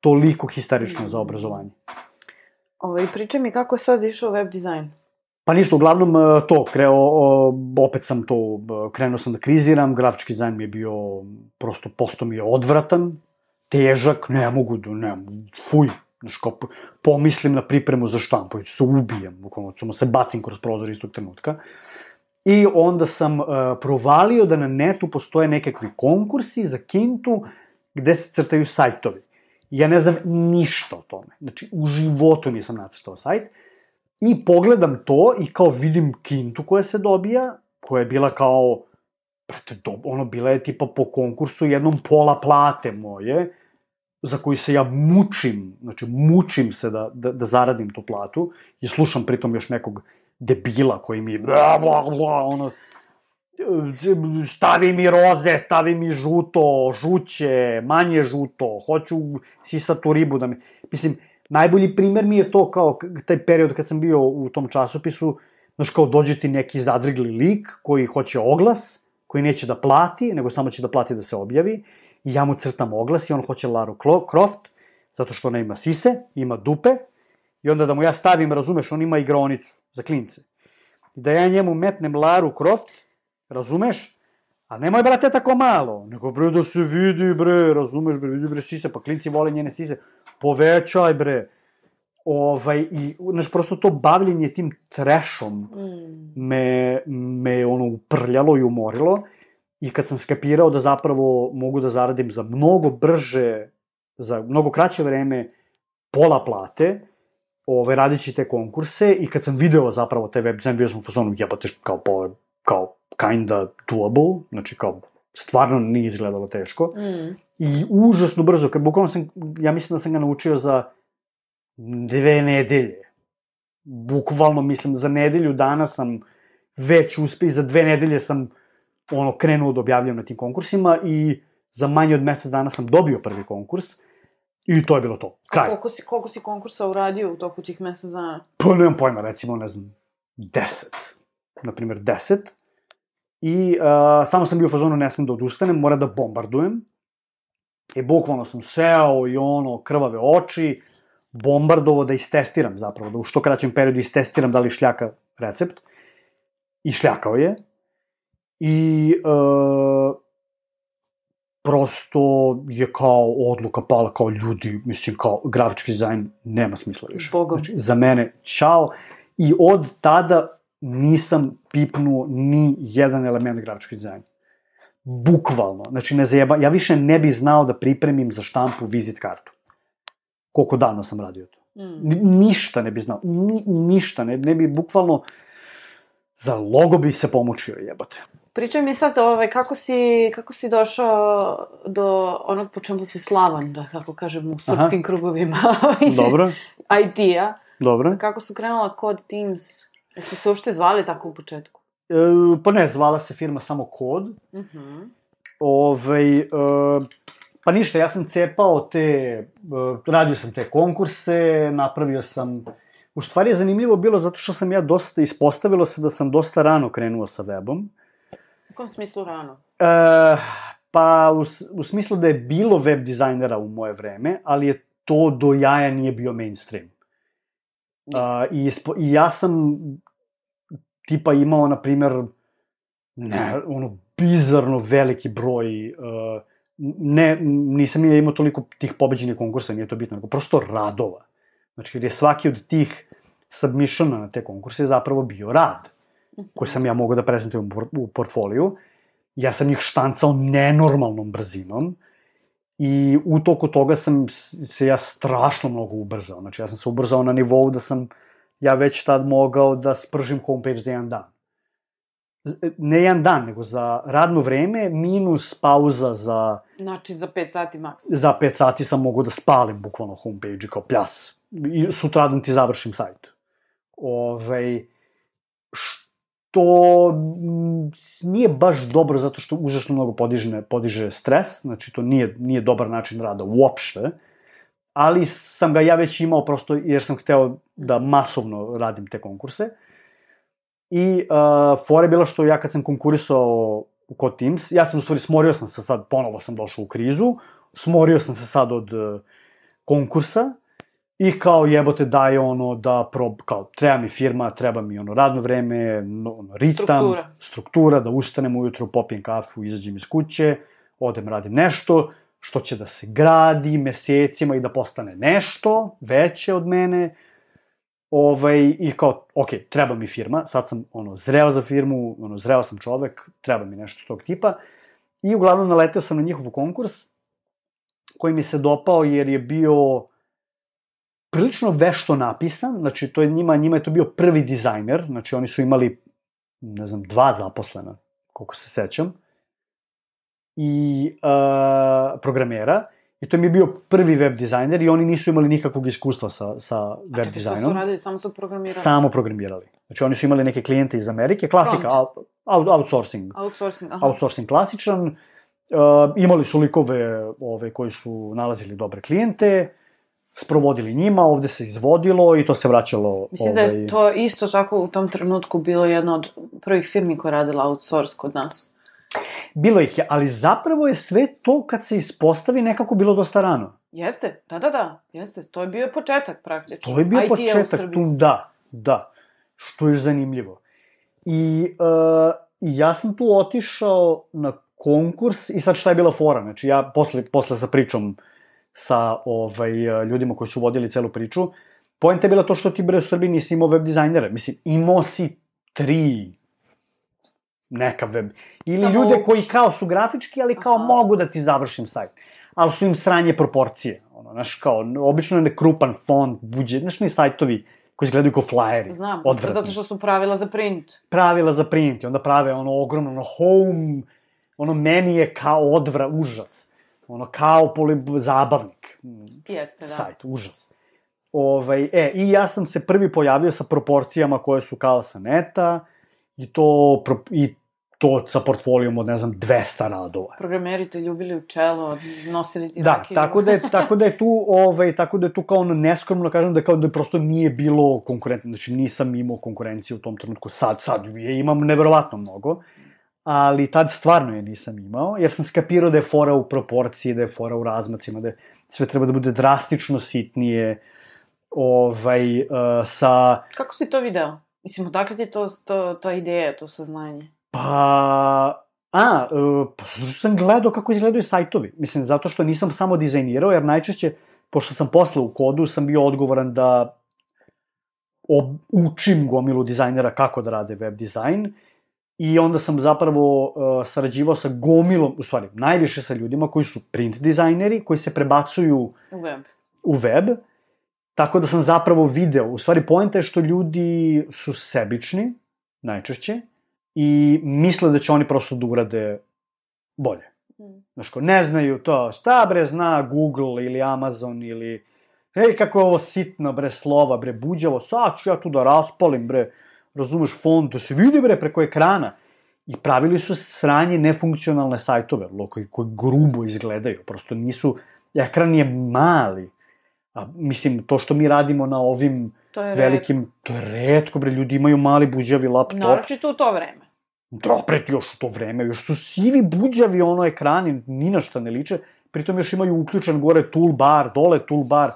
toliko histerično za obrazovanje. Ovaj, pričaj mi kako je sad išao web dizajn. Pa ništa, uglavnom e, to, kreo, opet sam to, e, krenuo sam da kriziram, grafički dizajn mi je bio, prosto posto mi je odvratan, težak, ne mogu da, ne, fuj, znaš, kao, po- pomislim na pripremu za štampu, ću se ubijem, bukvalno, samo se bacim kroz prozor istog trenutka. I onda sam uh, provalio da na netu postoje nekakvi konkursi za kintu gde se crtaju sajtovi. Ja ne znam ništa o tome. Znači, u životu nisam nacrtao sajt. I pogledam to i kao vidim kintu koja se dobija, koja je bila kao, brate, ono, bila je tipa po konkursu jednom pola plate moje, za koju se ja mučim, znači mučim se da, da, da zaradim tu platu i slušam pritom još nekog debila koji mi bla, bla, bla, ono, stavi mi roze, stavi mi žuto, žuće, manje žuto, hoću sisatu ribu da mi... Mislim, najbolji primer mi je to kao taj period kad sam bio u tom časopisu, znaš kao dođe ti neki zadrigli lik koji hoće oglas, koji neće da plati, nego samo će da plati da se objavi, i ja mu crtam oglas i on hoće Laru Croft, zato što ona ima sise, ima dupe, i onda da mu ja stavim, razumeš, on ima igraonicu za klince. I da ja njemu metnem Laru Croft, razumeš, a nemoj, brate, tako malo, nego, bre, da se vidi, bre, razumeš, bre, vidi, bre, sise, pa klinci vole njene sise, povećaj, bre, ovaj, i, znaš, prosto to bavljenje tim trešom Mm. me, me ono uprljalo i umorilo I kad sam skapirao da zapravo mogu da zaradim za mnogo brže, za mnogo kraće vreme, pola plate, ove, radići te konkurse i kad sam video zapravo te web dizajn, bio sam u fazonu, jebate, kao, po, kao kinda doable, znači kao stvarno nije izgledalo teško. Mm. I užasno brzo, kad bukvalno sam, ja mislim da sam ga naučio za dve nedelje. Bukvalno, mislim, za nedelju dana sam već uspio, za dve nedelje sam ono, krenuo da objavljam na tim konkursima i za manje od mesec dana sam dobio prvi konkurs i to je bilo to. A Kraj. koliko si, koliko si konkursa uradio u toku tih mesec dana? Pa nemam pojma, recimo, ne znam, deset. Naprimer, deset. I uh, samo sam bio u fazonu, ne smem da odustanem, moram da bombardujem. I bukvalno sam seo i ono, krvave oči, bombardovo da istestiram zapravo, da u što kraćem periodu istestiram da li šljaka recept. I šljakao je. I uh, prosto je kao odluka pala kao ljudi, mislim kao grafički dizajn nema smisla više. Bogom. Znači, za mene čao. I od tada nisam pipnuo ni jedan element grafičkog dizajna. Bukvalno. Znači, ne zajeba, ja više ne bih znao da pripremim za štampu vizit kartu. Koliko dana sam radio to. Mm. Ni, ništa ne bi znao. Ni, ništa. Ne, ne bi bukvalno... Za logo bi se pomučio, jebate. Pričaj mi sad, ovaj, kako si, kako si došao do onog po čemu si slavan, da tako kažem, u srpskim krugovima. Dobro, IT-a. dobro. Kako su krenula Code Teams? Jeste se uopšte zvali tako u početku? E, pa ne, zvala se firma samo Kod. Mhm. Ovaj, e, pa ništa, ja sam cepao te, e, radio sam te konkurse, napravio sam... U stvari je zanimljivo bilo zato što sam ja dosta, ispostavilo se da sam dosta rano krenuo sa webom. U kom smislu rano? E, pa u, u smislu da je bilo web dizajnera u moje vreme, ali je to do jaja nije bio mainstream. A, i, ispo, I ja sam tipa imao, na primer, ne, ono, bizarno veliki broj, uh, ne, nisam ja imao toliko tih pobeđenih konkursa, nije to bitno, nego prosto radova. Znači, jer je svaki od tih submissiona na te konkurse zapravo bio rad koji sam ja mogao da prezentujem u por- u portfoliju. Ja sam ih štancao nenormalnom brzinom i u toku toga sam se ja strašno mnogo ubrzao. Znači, ja sam se ubrzao na nivou da sam ja već tad mogao da spržim homepage za jedan dan. Ne jedan dan, nego za radno vreme minus pauza za, Znači, za 5 sati maks. za 5 sati sam mogao da spalim bukvalno homepage kao pljas. I sutradan ti završim sajt. Ove, što mm, nije baš dobro zato što užasno mnogo podiže, podiže stres, znači to nije, nije dobar način rada uopšte, ali sam ga ja već imao prosto jer sam hteo da masovno radim te konkurse. I uh, fora je bila što ja kad sam konkurisao kod Teams, ja sam u stvari smorio sam se sad, ponovo sam došao u krizu, smorio sam se sad od uh, konkursa i kao jebote daj ono da prob, kao treba mi firma, treba mi ono radno vreme, no, ono, ritam, Struktura. struktura, da ustanem ujutro, popijem kafu, izađem iz kuće, odem radim nešto, što će da se gradi mesecima i da postane nešto veće od mene, ovaj, i kao, ok, treba mi firma, sad sam ono, zreo za firmu, ono, zreo sam čovek, treba mi nešto tog tipa, i uglavnom naleteo sam na njihov konkurs, koji mi se dopao jer je bio prilično vešto napisan, znači to je njima, njima je to bio prvi dizajner, znači oni su imali, ne znam, dva zaposlena, koliko se sećam, i uh, programera, i to mi je bio prvi web dizajner i oni nisu imali nikakvog iskustva sa, sa A web čekaj, što su dizajnom. radili? Samo su programirali? Samo programirali. Znači oni su imali neke klijente iz Amerike, klasika, out, outsourcing Outsourcing, aha. outsourcing klasičan. Uh, imali su likove ove, koji su nalazili dobre klijente, sprovodili njima, ovde se izvodilo i to se vraćalo... Mislim da je to isto tako u tom trenutku bilo jedna od prvih firmi koja radila outsource kod nas. Bilo ih je, ali zapravo je sve to kad se ispostavi nekako bilo dosta rano. Jeste, da, da, da, jeste. To je bio početak praktično. To je bio IT-a u početak tu, da, da, što je zanimljivo. I, uh, ja sam tu otišao na konkurs i sad šta je bila fora, znači ja posle, posle sa pričom sa ovaj, eh, ljudima koji su vodili celu priču, poenta je bila to što ti bre u Srbiji nisi imao web dizajnere, mislim, imao si tri neka web. Ili Samo ljude uči. koji kao su grafički, ali kao Aha. mogu da ti završim sajt. Ali su im sranje proporcije. Ono, znaš, kao, obično je nekrupan font, buđe, znaš, ni sajtovi koji izgledaju kao flajeri. Znam, Odvratni. zato što su pravila za print. Pravila za print i onda prave ono ogromno, ono home, ono meni je kao odvra, užas. Ono kao poli, zabavnik. Jeste, da. Sajt, užas. Ovaj, e, i ja sam se prvi pojavio sa proporcijama koje su kao sa neta i to, pro- i to sa portfolijom od, ne znam, 200 radova. Programeri te ljubili u čelo, nosili ti Da, rakiju. tako da je, tako da je tu, ovaj, tako da je tu kao ono neskromno kažem da kao da prosto nije bilo konkurentno, znači nisam imao konkurencije u tom trenutku, sad, sad je imam neverovatno mnogo, ali tad stvarno je nisam imao, jer sam skapirao da je fora u proporciji, da je fora u razmacima, da sve treba da bude drastično sitnije, ovaj, uh, sa, Kako si to video? Mislim, odakle ti je to, to, ta ideja, to saznanje? Pa, a, e, pa što sam gledao kako izgledaju sajtovi. Mislim, zato što nisam samo dizajnirao, jer najčešće, pošto sam posle u kodu, sam bio odgovoran da ob, učim gomilu dizajnera kako da rade web dizajn i onda sam zapravo uh, sarađivao sa gomilom, u stvari, najviše sa ljudima koji su print dizajneri, koji se prebacuju U web. u web, tako da sam zapravo video, u stvari poenta je što ljudi su sebični, najčešće, i misle da će oni prosto da urade bolje. Mm. Znaš ko, ne znaju to, šta bre zna Google ili Amazon ili, ej kako je ovo sitno bre slova bre, buđavo, sad ću ja tu da raspalim bre, razumeš font, da se vidi bre preko ekrana. I pravili su sranje nefunkcionalne sajtove, koji, koji grubo izgledaju, prosto nisu, ekran je mali. A, mislim, to što mi radimo na ovim To je velikim, to je redko, bre, ljudi imaju mali buđavi laptop. Naročito u to vreme. Da, još u to vreme, još su sivi buđavi ono ekrani, ni na šta ne liče, pritom još imaju uključen gore toolbar, dole toolbar,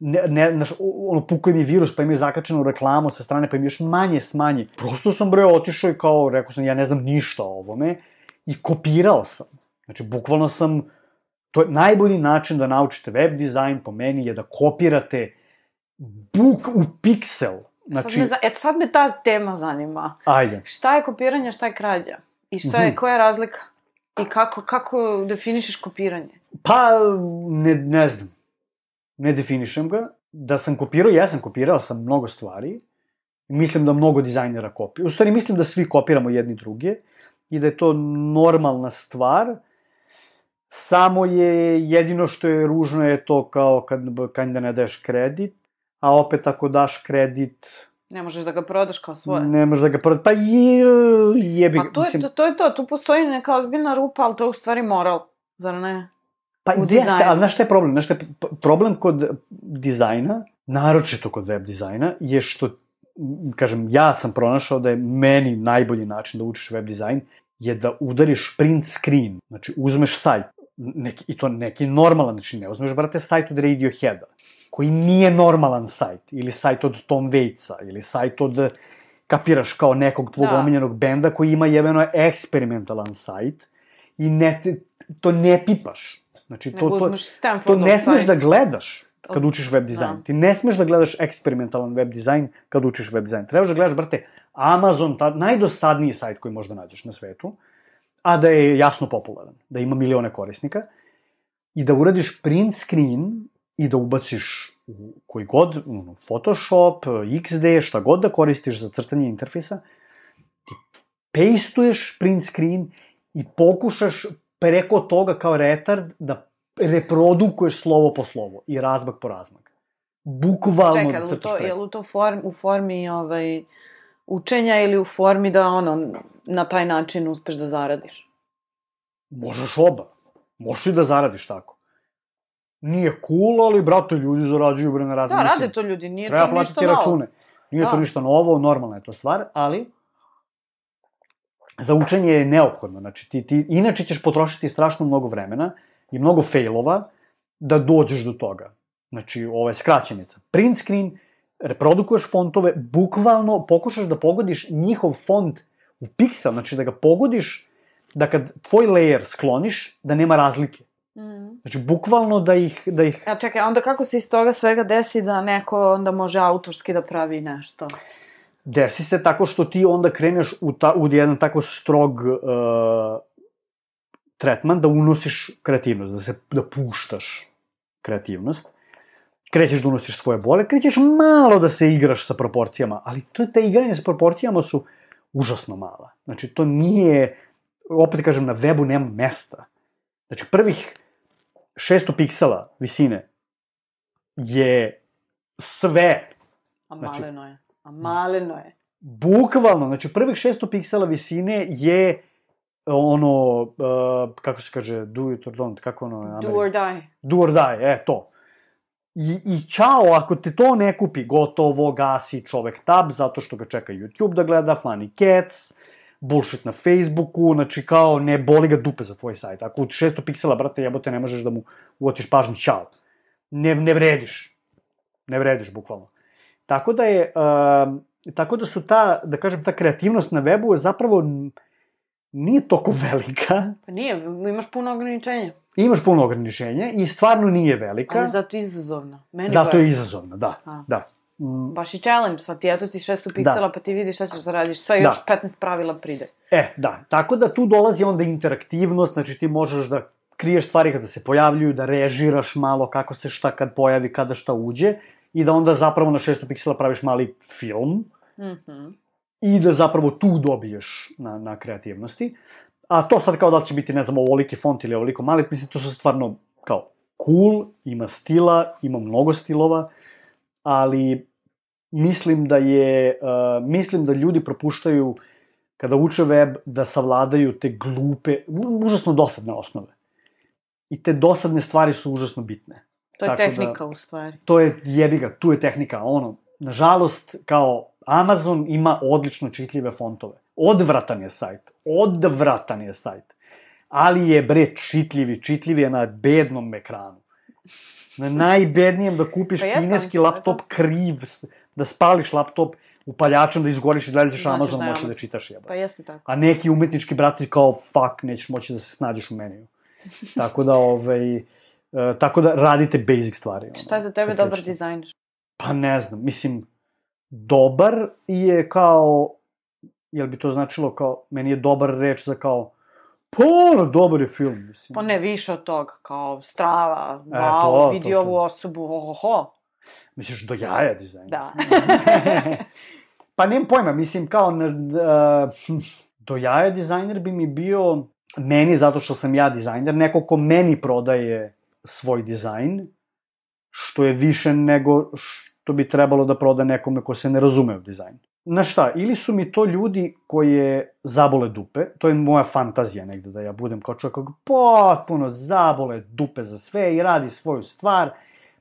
ne, ne, naš, ono, pukao im je virus, pa imaju zakačenu reklamu sa strane, pa im još manje smanji. Prosto sam bre otišao i kao, rekao sam, ja ne znam ništa o ovome, i kopirao sam. Znači, bukvalno sam, to je najbolji način da naučite web dizajn po meni je da kopirate buk u piksel. Znači... Sad me, za- e, sad me ta tema zanima. ajde. Šta je kopiranje, šta je krađa? I šta je, Mhm. koja je razlika? I kako, kako definišeš kopiranje? Pa, ne, ne znam. Ne definišem ga. Da sam kopirao, ja sam kopirao sam mnogo stvari. Mislim da mnogo dizajnera kopira. U stvari, mislim da svi kopiramo jedni druge i da je to normalna stvar. Samo je jedino što je ružno je to kao kad, kad da ne daješ kredit, a opet ako daš kredit, Ne možeš da ga prodaš kao svoje. ne možeš da ga prodaš. Pa je, jebi, Pa to je, mislim, to, to je to, tu postoji neka ozbiljna rupa, ali to je u stvari moral, zar ne? Pa u jeste, dizajnu. ali znaš šta je problem? Znaš šta je problem kod dizajna, naročito kod web dizajna, je što, kažem, ja sam pronašao da je meni najbolji način da učiš web dizajn, je da udariš print screen, znači uzmeš sajt, neki, i to neki normalan, znači ne uzmeš, brate, sajt od Radioheada, koji nije normalan sajt, ili sajt od Tom Waitsa, ili sajt od, kapiraš, kao nekog tvog Da. omiljenog benda koji ima jebeno eksperimentalan sajt i ne, to ne pipaš. Znači, to, to, to ne smeš da gledaš kad učiš web dizajn. Da. Ti ne smeš da gledaš eksperimentalan web dizajn kad učiš web dizajn. Trebaš da gledaš, brate, Amazon, ta, najdosadniji sajt koji možda nađeš na svetu, a da je jasno popularan, da ima milione korisnika, i da uradiš print screen i da ubaciš u koji god, ono, Photoshop, XD, šta god da koristiš za crtanje interfejsa, ti pastuješ print screen i pokušaš preko toga kao retard da reprodukuješ slovo po slovo i razmak po razmak. Bukvalno Čekaj, da je crtaš to, je preko. li to form, u formi ovaj, učenja ili u formi da ono, na taj način uspeš da zaradiš? Možeš oba. Možeš i da zaradiš tako. Nije cool, ali, brate, ljudi zarađuju bre na razne. Da, rade to ljudi, nije Treba to ništa platiti novo. račune. Nije Da. to ništa novo, normalna je to stvar, ali za učenje je neophodno. Znači, ti, ti, inače ćeš potrošiti strašno mnogo vremena i mnogo failova da dođeš do toga. Znači, ovo je skraćenica. Print screen, reprodukuješ fontove, bukvalno pokušaš da pogodiš njihov font u piksel, znači da ga pogodiš, da kad tvoj layer skloniš, da nema razlike. Mm. Znači, bukvalno da ih, da ih A čekaj, onda kako se iz toga svega desi da neko onda može autorski da pravi nešto? Desi se tako što ti onda kreneš u, ta, u jedan tako strog uh, tretman da unosiš kreativnost, da se da puštaš kreativnost. Krećeš da unosiš svoje bole, krećeš malo da se igraš sa proporcijama, ali to te igranje sa proporcijama su užasno mala. Znači, to nije, opet kažem, na webu nema mesta. Znači, prvih 600 piksela visine je sve. A znači, maleno je. A maleno je. Bukvalno, znači prvih 600 piksela visine je ono, uh, kako se kaže, do it or don't, kako ono... Amerika? Do or die. Do or die, e, to. I, I čao, ako te to ne kupi, gotovo, gasi čovek tab, zato što ga čeka YouTube da gleda, Funny Cats, bullshit na Facebooku, znači kao ne boli ga dupe za tvoj sajt. Ako u 600 piksela, brate, jebote, ne možeš da mu uotiš pažnju, čao. Ne, ne vrediš. Ne vrediš, bukvalno. Tako da je, uh, tako da su ta, da kažem, ta kreativnost na webu je zapravo nije toko velika. Pa nije, imaš puno ograničenja. Imaš puno ograničenja i stvarno nije velika. Ali zato je izazovna. Meni zato je izazovna, da. A. da. Mm. Baš i challenge, sad ti eto ti 600 piksela, da. pa ti vidiš šta ćeš da radiš, sve još da. 15 pravila pride. E, da, tako da tu dolazi onda interaktivnost, znači ti možeš da kriješ stvari kada se pojavljuju, da režiraš malo kako se šta kad pojavi, kada šta uđe, i da onda zapravo na 600 piksela praviš mali film, mm -hmm. i da zapravo tu dobiješ na, na kreativnosti. A to sad kao da će biti, ne znam, ovoliki font ili ovoliko mali, mislim, to su stvarno kao cool, ima stila, ima mnogo stilova, ali mislim da je, uh, mislim da ljudi propuštaju kada uče web da savladaju te glupe, užasno dosadne osnove. I te dosadne stvari su užasno bitne. To je Tako tehnika, da, u stvari. To je, jebi ga, tu je tehnika. Ono, nažalost, kao Amazon ima odlično čitljive fontove. Odvratan je sajt. Odvratan je sajt. Ali je, bre, čitljivi. Čitljivi je na bednom ekranu. Na najbednijem da kupiš pa kineski laptop kriv, da spališ laptop upaljačom, da izgoriš i da ćeš Amazon moći da čitaš jeba. Pa jeste tako. A neki umetnički brati kao, fuck, nećeš moći da se snađeš u meniju. tako da, ovaj, uh, tako da radite basic stvari. Ono, Šta je za tebe dobar dizajn? Pa ne znam, mislim, dobar je kao, jel bi to značilo kao, meni je dobar reč za kao, Pa, ono, dobar je film, mislim. Pa ne, više od toga, kao strava, wow, e, to, vidi to, to. ovu osobu, ohoho. Misliš, do jaja dizajn? Da. pa nemam pojma, mislim, kao, uh, do jaja dizajner bi mi bio meni, zato što sam ja dizajner, neko ko meni prodaje svoj dizajn, što je više nego što bi trebalo da proda nekome ko se ne razume u dizajn. Na šta, ili su mi to ljudi koje zabole dupe, to je moja fantazija negde da ja budem kao čovjek koji potpuno zabole dupe za sve i radi svoju stvar,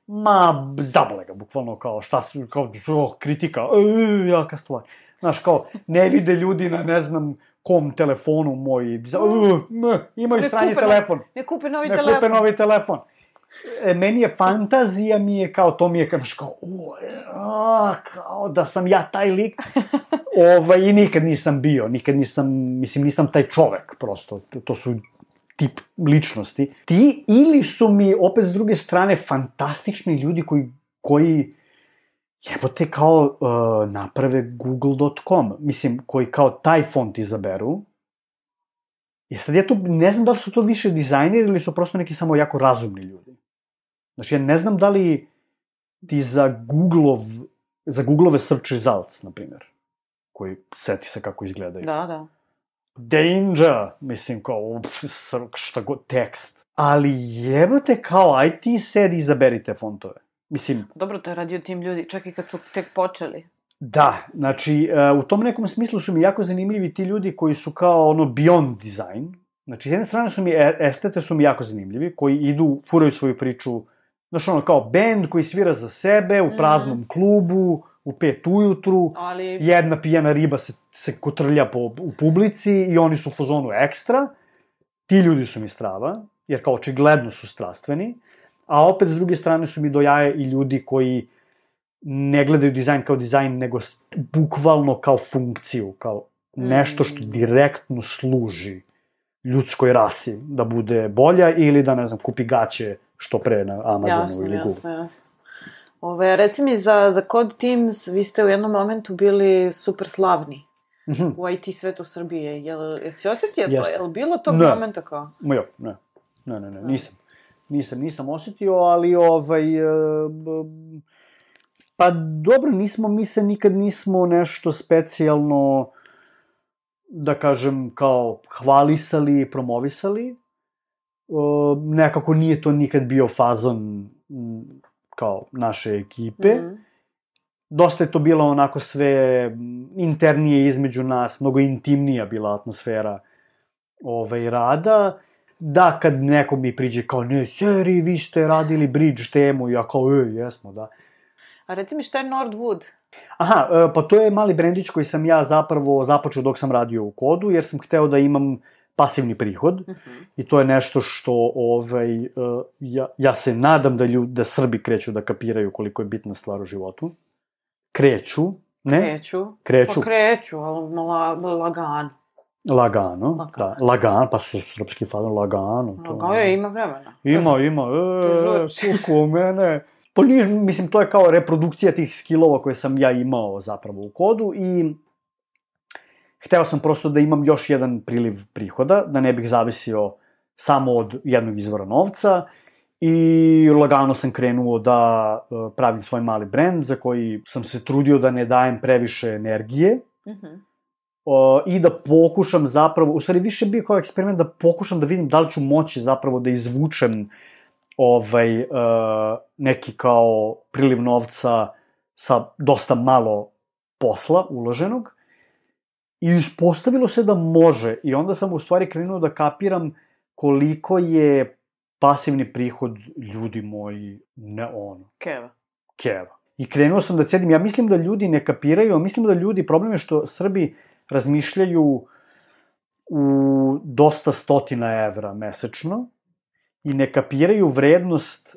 ma zabole ga bukvalno kao šta su, kao oh, kritika, e, jaka stvar. Znaš, kao, ne vide ljudi na, ne znam, kom telefonu moj, uh, imaju ne stranji telefon. Ne kupe novi ne telefon. Ne kupe novi telefon. E, meni je fantazija mi je kao, to mi je kao, kao, o, a, kao da sam ja taj lik. ovaj, I nikad nisam bio, nikad nisam, mislim, nisam taj čovek, prosto. To, to su tip ličnosti. Ti ili su mi, opet s druge strane, fantastični ljudi koji, koji jebote kao uh, naprave google.com, mislim, koji kao taj font izaberu, I sad ja tu ne znam da li su to više dizajneri ili su prosto neki samo jako razumni ljudi. Znači, ja ne znam da li ti za Google-ov, za Google-ove search results, na primjer, koji seti se kako izgledaju. Da, da. Danger, mislim, kao, šta god, tekst. Ali jebate kao, ti sedi izaberite fontove. Mislim... Dobro, to je radio tim ljudi, čak i kad su tek počeli. Da, znači, e, u tom nekom smislu su mi jako zanimljivi ti ljudi koji su kao ono beyond design. Znači, s jedne strane su mi, e, estete su mi jako zanimljivi, koji idu, furaju svoju priču Znaš, ono, kao bend koji svira za sebe u praznom mm. klubu, u pet ujutru, Ali... jedna pijana riba se, se kotrlja po, u publici i oni su u fazonu ekstra. Ti ljudi su mi strava, jer kao očigledno su strastveni, a opet s druge strane su mi do jaje i ljudi koji ne gledaju dizajn kao dizajn, nego bukvalno kao funkciju, kao nešto što mm. direktno služi ljudskoj rasi da bude bolja ili da, ne znam, kupi gaće što pre na Amazonu jasne, ili Google. Jasno, jasno. Ove, reci mi, za, za Code Teams vi ste u jednom momentu bili super slavni Mhm. u IT svetu Srbije. Jel, jesi osetio to? Jeste. Jel bilo tog Ne. momenta kao? Ma jo, ne. Ne, ne, ne, nisam. Nisam, nisam osetio, ali ovaj... e, Pa dobro, nismo, mi se nikad nismo nešto specijalno, da kažem, kao hvalisali i promovisali. Nekako nije to nikad bio fazon m, kao naše ekipe. Mhm. dosta je to bilo onako sve internije između nas, mnogo intimnija bila atmosfera ovaj, rada. Da, kad neko mi priđe kao, ne, seri, vi ste radili bridge temu, ja kao, e, jesmo, da. A reci mi šta je Nordwood? Aha, e, pa to je mali brendić koji sam ja zapravo započeo dok sam radio u kodu, jer sam hteo da imam pasivni prihod Mhm. i to je nešto što ovaj, e, ja, ja se nadam da, ljudi, da Srbi kreću da kapiraju koliko je bitna stvar u životu. Kreću, ne? Kreću. Kreću. Pa kreću, ali la, lagano. Lagano, Lagano. da, lagan, pa su srpski fazon lagano. to- Lagano je, ima vremena. Ima, ima, e, kuku u mene. Pa nije, mislim, to je kao reprodukcija tih skillova koje sam ja imao zapravo u kodu i hteo sam prosto da imam još jedan priliv prihoda, da ne bih zavisio samo od jednog izvora novca i lagano sam krenuo da e, pravim svoj mali brend za koji sam se trudio da ne dajem previše energije, Mhm. o, i da pokušam zapravo, u stvari više bio kao eksperiment da pokušam da vidim da li ću moći zapravo da izvučem ovaj, uh, neki kao priliv novca sa dosta malo posla uloženog i uspostavilo se da može i onda sam u stvari krenuo da kapiram koliko je pasivni prihod ljudi moji ne ono Keva. keva. I krenuo sam da cedim, ja mislim da ljudi ne kapiraju, a mislim da ljudi, problem je što Srbi razmišljaju u dosta stotina evra mesečno i ne kapiraju vrednost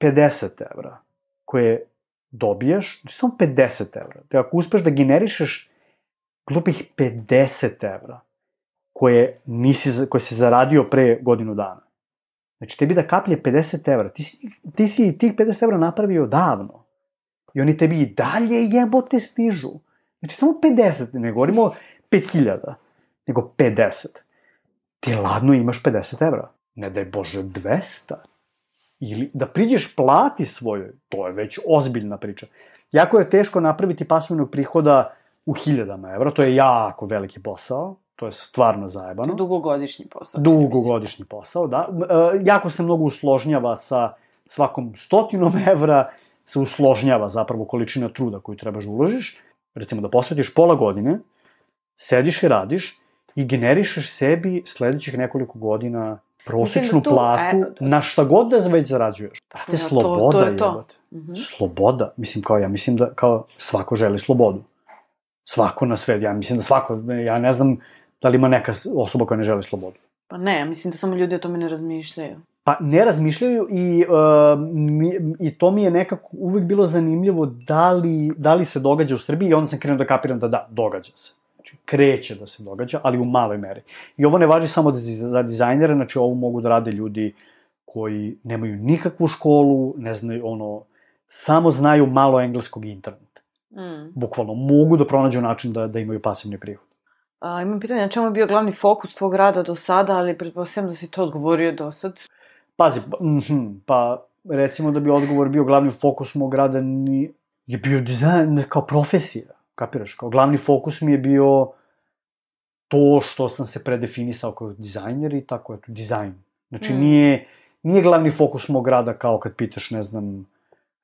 50 evra koje dobiješ, znači samo 50 evra. Te ako uspeš da generišeš glupih 50 evra koje, nisi, koje si zaradio pre godinu dana, Znači, tebi da kaplje 50 evra, ti si, ti si tih 50 evra napravio davno. I oni tebi i dalje jebote stižu. Znači, samo 50, ne govorimo 5000, nego 50. Ti ladno imaš 50 evra. Ne daj Bože 200. Ili da priđeš plati svojoj, to je već ozbiljna priča. Jako je teško napraviti pasivnog prihoda u hiljadama evra, to je jako veliki posao, to je stvarno To zajebano. je dugogodišnji posao. Dugogodišnji posao, da. E, jako se mnogo usložnjava sa svakom stotinom evra, se usložnjava zapravo količina truda koju trebaš da uložiš. Recimo da posvetiš pola godine, sediš i radiš i generišeš sebi sledećih nekoliko godina prosečnu da tu, platu e, na šta god da već zarađuješ. Brate, Ja, to- sloboda to je to. jebote. Mhm. Sloboda, mislim kao ja mislim da kao svako želi slobodu. Svako na sve, ja mislim da svako, ja ne znam da li ima neka osoba koja ne želi slobodu. Pa ne, ja mislim da samo ljudi o tome ne razmišljaju. Pa ne razmišljaju i, uh, mi, i to mi je nekako uvek bilo zanimljivo da li, da li se događa u Srbiji i onda sam krenuo da kapiram da da, događa se. Znači, kreće da se događa, ali u maloj meri. I ovo ne važi samo za za dizajnere, znači ovo mogu da rade ljudi koji nemaju nikakvu školu, ne znaju ono, samo znaju malo engleskog interneta. Mm. Bukvalno, mogu da pronađu način da, da imaju pasivni prihod. A, imam pitanje, na čemu je bio glavni fokus tvog rada do sada, ali pretpostavljam da si to odgovorio do sad. Pazi, pa, mhm, pa recimo da bi odgovor bio glavni fokus mog rada ni, je bio dizajn kao profesija, kapiraš? Kao glavni fokus mi je bio to što sam se predefinisao kao dizajner i tako, eto, dizajn. Znači, Mm. mm. nije, nije glavni fokus mog rada kao kad pitaš, ne znam,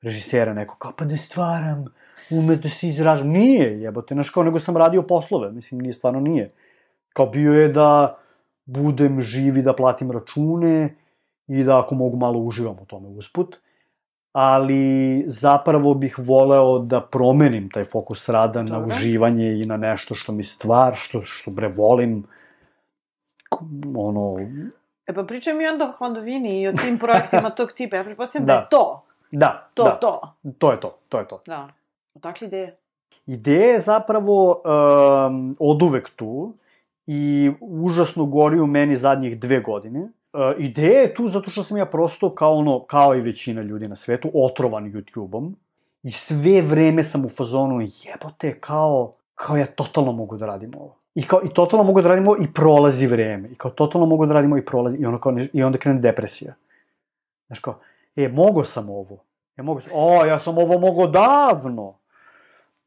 režisera neko, kao pa da stvaram, ume da se izražam. Nije, jebote, znaš kao, nego sam radio poslove, mislim, nije, stvarno nije. Kao bio je da budem živ i da platim račune i da ako mogu malo uživam u tome usput. Ali zapravo bih voleo da promenim taj fokus rada na Dobro. uživanje i na nešto što mi stvar, što, što bre volim. Ono, E pa pričaj mi onda o hladovini i o tim projektima tog tipa. Ja pretpostavljam da. Da. je to, da, to, da, to. to je to, to je to. Da. Odakle ideje? Ideja je zapravo um, od uvek tu i užasno gori u meni zadnjih dve godine. Uh, ideja je tu zato što sam ja prosto kao ono, kao i većina ljudi na svetu, otrovan YouTube-om. I sve vreme sam u fazonu, jebote, kao, kao ja totalno mogu da radim ovo. I, kao, I totalno mogu da radim ovo i prolazi vreme. I kao totalno mogu da radim ovo i prolazi. I, ono kao, I onda krene depresija. Znaš kao, e, mogo sam ovo. Ja mogu sam, o, ja sam ovo mogo davno.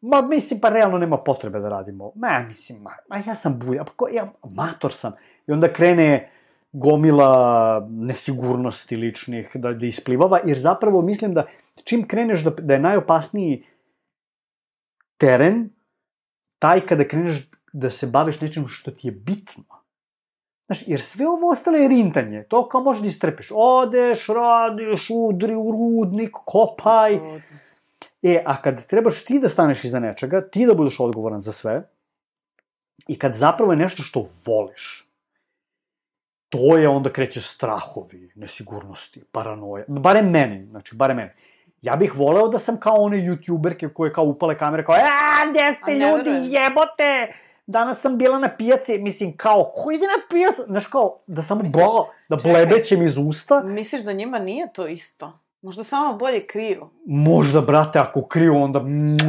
Ma, mislim, pa realno nema potrebe da radimo. Ma, mislim, ma, ma ja sam buja, pa ja, mator sam. I onda krene gomila nesigurnosti ličnih da, da isplivava, jer zapravo mislim da čim kreneš da, da je najopasniji teren, taj kada kreneš da se baviš nečim što ti je bitno. Znaš, jer sve ovo ostalo je rintanje. To kao možeš da istrpeš. Odeš, radiš, udri u rudnik, kopaj. E, a kad trebaš ti da staneš iza nečega, ti da budeš odgovoran za sve, i kad zapravo je nešto što voliš, to je onda kreće strahovi, nesigurnosti, paranoja. Bare meni, znači, bare meni. Ja bih voleo da sam kao one youtuberke koje kao upale kamere, kao, a, gde ste ljudi, jebote! Danas sam bila na pijaci, mislim, kao, ko ide na pijacu? Znaš, kao, da samo Misliš, bo, da blebećem iz usta. Misliš da njima nije to isto? Možda samo bolje kriju. Možda, brate, ako kriju, onda,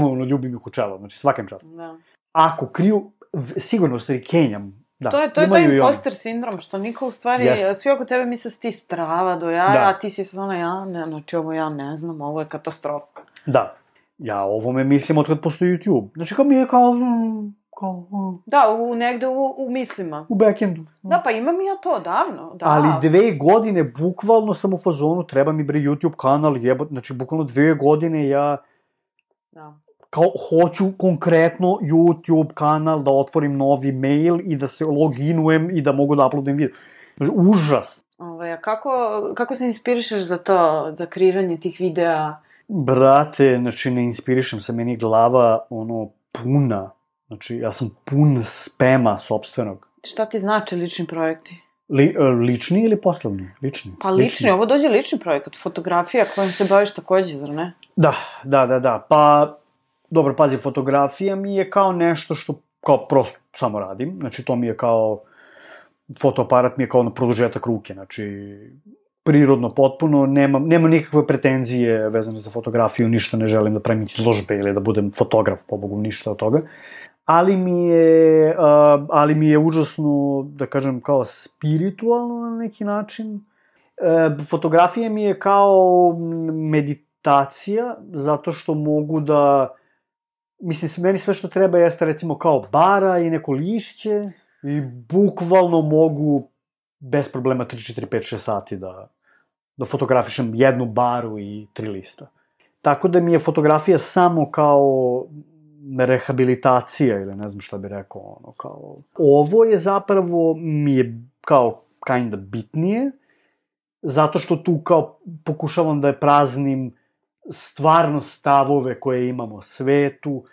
ono, ljubim ih u čelo, znači, svakem častu. Da. Ako kriju, sigurno stvari kenjam, Da, to je, to je taj imposter sindrom, što niko u stvari, yes. svi oko tebe misle da ti strava do jaja, da. a ti si ono, ja, ne, znači ovo ja ne znam, ovo je katastrofa. Da. Ja o ovome mislim od kad postoji YouTube. Znači kao mi je kao, mm, kao... Da, u, negde u, u mislima. U backendu. Da, pa imam ja to davno. Da. Ali dve godine, bukvalno sam u fazonu, treba mi bre YouTube kanal, jebo, znači bukvalno dve godine ja... Da. Kao, hoću konkretno YouTube kanal da otvorim novi mail i da se loginujem i da mogu da uploadujem video. Znači, užas. Ovaj, a kako, kako se inspirišeš za to, za kreiranje tih videa? Brate, znači ne inspirišem se, meni glava ono puna Znači, ja sam pun spema sobstvenog. Šta ti znači lični projekti? Li, e, lični ili poslovni? Lični. Pa lični, lični. ovo dođe lični projekat, fotografija kojom se baviš takođe, zar ne? Da, da, da, da. Pa, dobro, pazi, fotografija mi je kao nešto što kao prosto samo radim. Znači, to mi je kao, fotoaparat mi je kao ono produžetak ruke, znači, prirodno potpuno, nemam, nemam nikakve pretenzije vezane za fotografiju, ništa ne želim da pravim izložbe ili da budem fotograf, pobogu, ništa od toga. Uh, ali mi je, uh, ali mi je užasno, da kažem, kao spiritualno na neki način. Uh, fotografija mi je kao meditacija, zato što mogu da, mislim, meni sve što treba jeste recimo kao bara i neko lišće i bukvalno mogu bez problema 3, 4, 5, 6 sati da, da fotografišem jednu baru i tri lista. Tako da mi je fotografija samo kao rehabilitacija ili ne znam šta bi rekao, ono, kao... Ovo je zapravo, mi je kao kinda bitnije, zato što tu kao pokušavam da je praznim stvarno stavove koje imamo o svetu,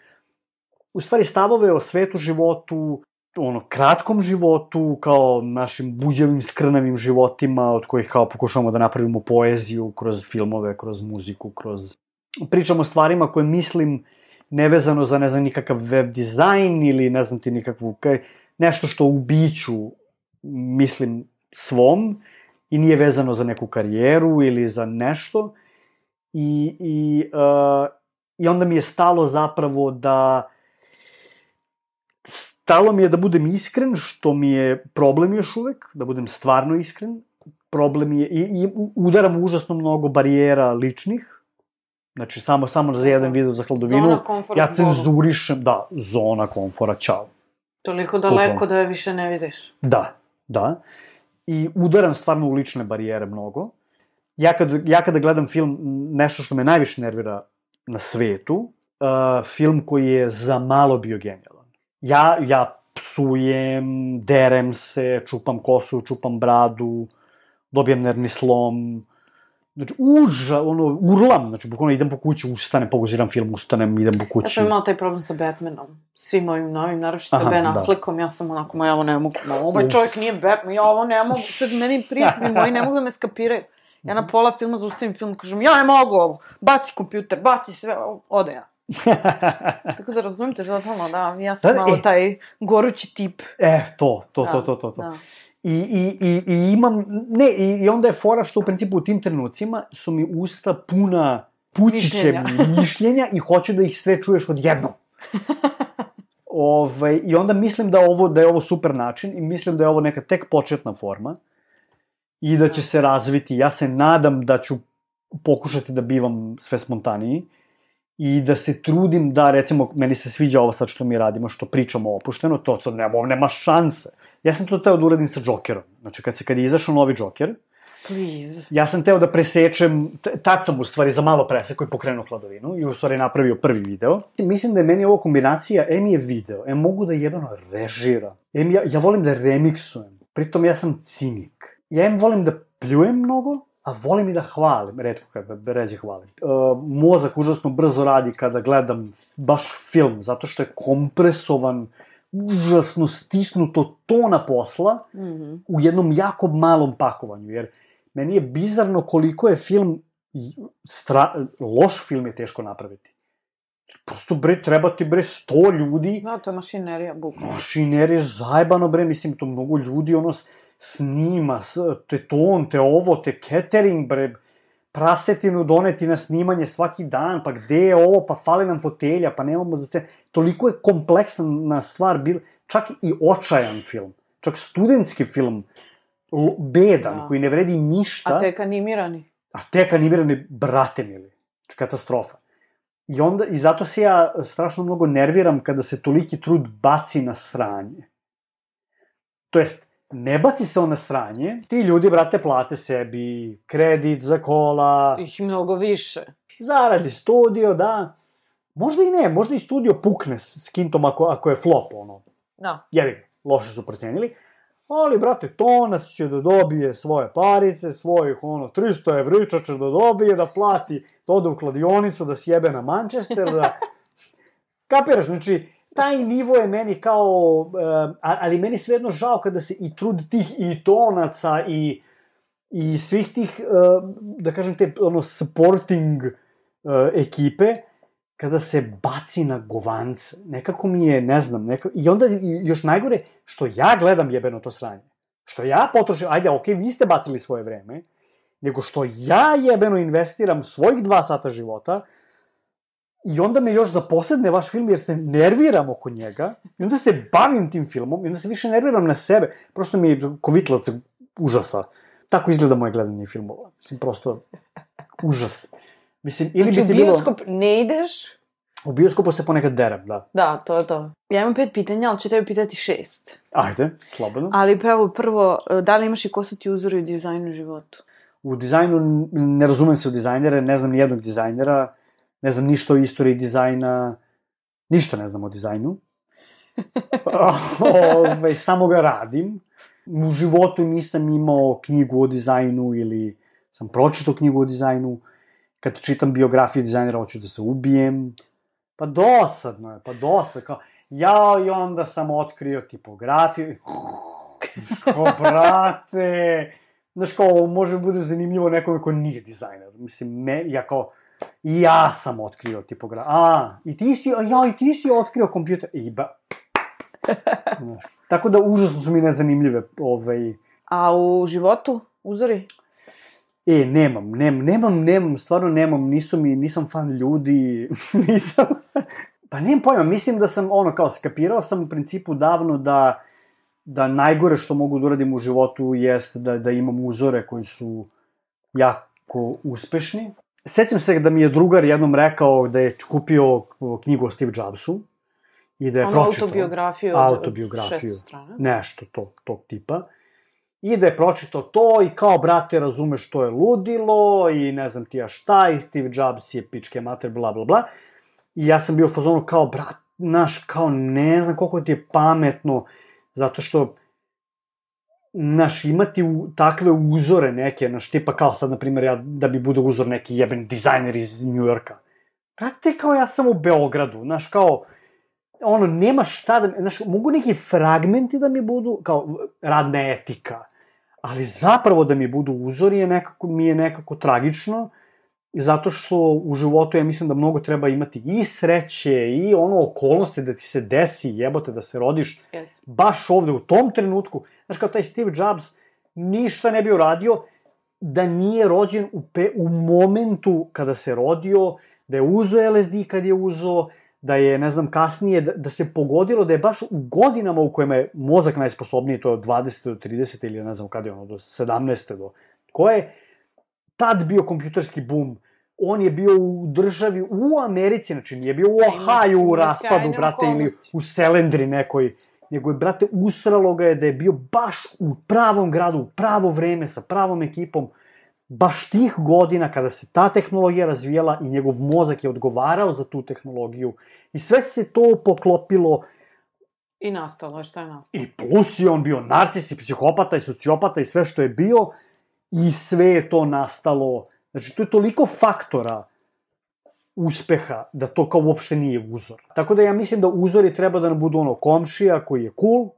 u stvari stavove o svetu, životu, ono, kratkom životu, kao našim buđavim, skrnavim životima, od kojih kao pokušavamo da napravimo poeziju kroz filmove, kroz muziku, kroz... Pričamo o stvarima koje mislim nevezano za, ne znam, nikakav web dizajn ili ne znam ti nikakvu, nešto što u biću mislim svom i nije vezano za neku karijeru ili za nešto. I, i, uh, i onda mi je stalo zapravo da stalo mi je da budem iskren, što mi je problem još uvek, da budem stvarno iskren. Problem je, i, i udaram užasno mnogo barijera ličnih, Znači, samo, samo za jedan video za hladovinu. Zona komfora Ja cenzurišem, da, zona komfora, čao. Toliko daleko Kukom. da je više ne vidiš. Da, da. I udaram stvarno u lične barijere mnogo. Ja kada, ja kada gledam film, nešto što me najviše nervira na svetu, uh, film koji je za malo bio genijalan. Ja, ja psujem, derem se, čupam kosu, čupam bradu, dobijem nervni slom, Znači, uža, ono, urlam, znači, bukvalno idem po kući, ustanem, poguziram film, ustanem, idem po kući. Ja sam imala taj problem sa Batmanom, svim ovim novim, naravno sa Ben da. Affleckom, ja sam onako, ma ja ovo ne mogu, ma ovaj čovjek nije Batman, ja ovo ne mogu, sad meni prijatelji moji ne mogu da me skapiraju. Ja na pola filma zaustavim film, kažem, ja ne mogu ovo, baci kompjuter, baci sve, ode ja. Tako da razumite, totalno, da, ja sam da, malo e, taj gorući tip. E, to, to, da, to, to, to. to. Da. I, i, i, i imam, ne, i, i onda je fora što u principu u tim trenucima su mi usta puna pućićem Mišljenja. mišljenja i hoću da ih sve čuješ odjednom. Ove, I onda mislim da ovo da je ovo super način i mislim da je ovo neka tek početna forma i da će se razviti. Ja se nadam da ću pokušati da bivam sve spontaniji i da se trudim da, recimo, meni se sviđa ovo sad što mi radimo, što pričamo opušteno, to sad nema, nema šanse. Ja sam to teo da uradim sa Jokerom. Znači, kad se kad je izašao novi Joker, Please. ja sam teo da presečem, tad sam u stvari za malo presekao i pokrenuo hladovinu i u stvari napravio prvi video. Mislim da je meni ovo kombinacija, em je video, em mogu da jebeno režiram, em ja, ja volim da remiksujem, pritom ja sam cinik. Ja em volim da pljujem mnogo, a volim i da hvalim, redko kad ređe hvalim. E, mozak užasno brzo radi kada gledam baš film, zato što je kompresovan, užasno stisnuto tona posla, Mhm. u jednom jako malom pakovanju, jer meni je bizarno koliko je film, stra, loš film je teško napraviti. Prosto, bre, treba ti, bre, sto ljudi, Da, to je mašinerija, bukvalno. mašiner je zajebano, bre, mislim, to mnogo ljudi, ono, snima, te ton, te ovo, te catering, bre, prasetinu doneti na snimanje svaki dan, pa gde je ovo, pa fali nam fotelja, pa nemamo za sve. Toliko je kompleksna stvar, bil, čak i očajan film, čak studentski film, bedan, Da. koji ne vredi ništa, A tek animirani. a tek animirani, brate mili, katastrofa. I onda, i zato se ja strašno mnogo nerviram kada se toliki trud baci na sranje. To jest, ne baci se on na sranje, ti ljudi, brate, plate sebi kredit za kola, Ih mnogo više. zaradi studio, da. Možda i ne, možda i studio pukne s kintom ako, ako je flop, ono, Da. jevi loše su procenili, ali, brate, tonac će da dobije svoje parice, svojih, ono, 300 evriča će da dobije, da plati, da ode u kladionicu, da sjebe na Manchester, da... Kapiraš, znači, taj nivo je meni kao, uh, ali meni svejedno žao kada se i trud tih i tonaca i, i svih tih, uh, da kažem, te, ono, supporting uh, ekipe, kada se baci na govance. Nekako mi je, ne znam, nekako, i onda još najgore, što ja gledam jebeno to sranje. Što ja potrošim, ajde, okej, vi ste bacili svoje vreme, nego što ja jebeno investiram svojih dva sata života i onda me još zaposedne vaš film jer se nerviram oko njega i onda se bavim tim filmom i onda se više nerviram na sebe. Prosto mi je kovitlac užasa. Tako izgleda moje gledanje filmova. Mislim, prosto užas. Mislim, ili Znači, bi u ti bilo... bioskop ne ideš? U bioskopu se ponekad derem, da. Da, to je to. Ja imam pet pitanja, ali ću tebi pitati šest. Ajde, slobodno. Ali pa evo, prvo, da li imaš i ko su ti uzori u dizajnu u životu? U dizajnu ne razumem se u dizajnere, ne znam ni jednog dizajnera, ne znam ništa o istoriji dizajna, ništa ne znam o dizajnu. Ove, samo ga radim. U životu nisam imao knjigu o dizajnu ili sam pročitao knjigu o dizajnu. Kad čitam biografiju dizajnera, hoću da se ubijem. Pa dosadno je, pa dosadno. Kao, ja i onda sam otkrio tipografiju. Kao, brate, znaš kao, može bude zanimljivo nekome ko nije dizajner. Mislim, me, ja kao, i ja sam otkrio tipografiju. A, i ti si, a ja, i ti si otkrio kompjuter. I ba, tako da užasno su mi nezanimljive ovaj, A u životu uzori? E, nemam, nemam, nemam, nemam, stvarno nemam, nisu mi, nisam fan ljudi, nisam, pa nemam pojma, mislim da sam, ono, kao, skapirao sam u principu davno da, da najgore što mogu da uradim u životu jest da, da imam uzore koji su jako uspešni. Sećam se da mi je drugar jednom rekao da je kupio knjigu o Steve Jobsu i da je Ono pročitao. autobiografiju od, Autobiografiju. od 600 strana. nešto to, tog tipa. I da je pročitao to i kao, brate, razumeš što je ludilo i ne znam ti ja šta i Steve Jobs je pičke mater, bla, bla, bla. I ja sam bio u fazonu kao, brat, naš, kao, ne znam koliko ti je pametno, zato što, naš, imati u, takve uzore neke, naš, tipa kao sad, na primjer, ja, da bi bude uzor neki jeben dizajner iz Njujorka. Brate, kao ja sam u Beogradu, znaš, kao, ono, nema šta da, znaš, mogu neki fragmenti da mi budu, kao radna etika, ali zapravo da mi budu uzori je nekako, mi je nekako tragično, zato što u životu ja mislim da mnogo treba imati i sreće i ono okolnosti da ti se desi, jebote, da se rodiš Jeste. baš ovde u tom trenutku. Znaš, kao taj Steve Jobs ništa ne bi uradio, da nije rođen u, pe, u momentu kada se rodio, da je uzo LSD kad je uzo, da je, ne znam, kasnije, da, da se pogodilo da je baš u godinama u kojima je mozak najsposobniji, to je od 20. do 30. ili ne znam kada je ono, do 17. do... Ko je tad bio kompjuterski bum, on je bio u državi, u Americi, znači nije bio u Ohaju u raspadu, brate, ili u Selendri nekoj, nego je, brate, usralo ga je da je bio baš u pravom gradu, u pravo vreme, sa pravom ekipom, baš tih godina kada se ta tehnologija razvijala i njegov mozak je odgovarao za tu tehnologiju i sve se to poklopilo I nastalo je šta je nastalo. i plus je on bio narcis i psihopata i sociopata i sve što je bio i sve je to nastalo. Znači, to je toliko faktora uspeha da to kao uopšte nije uzor. Tako da ja mislim da uzori treba da nam budu ono komšija koji je cool,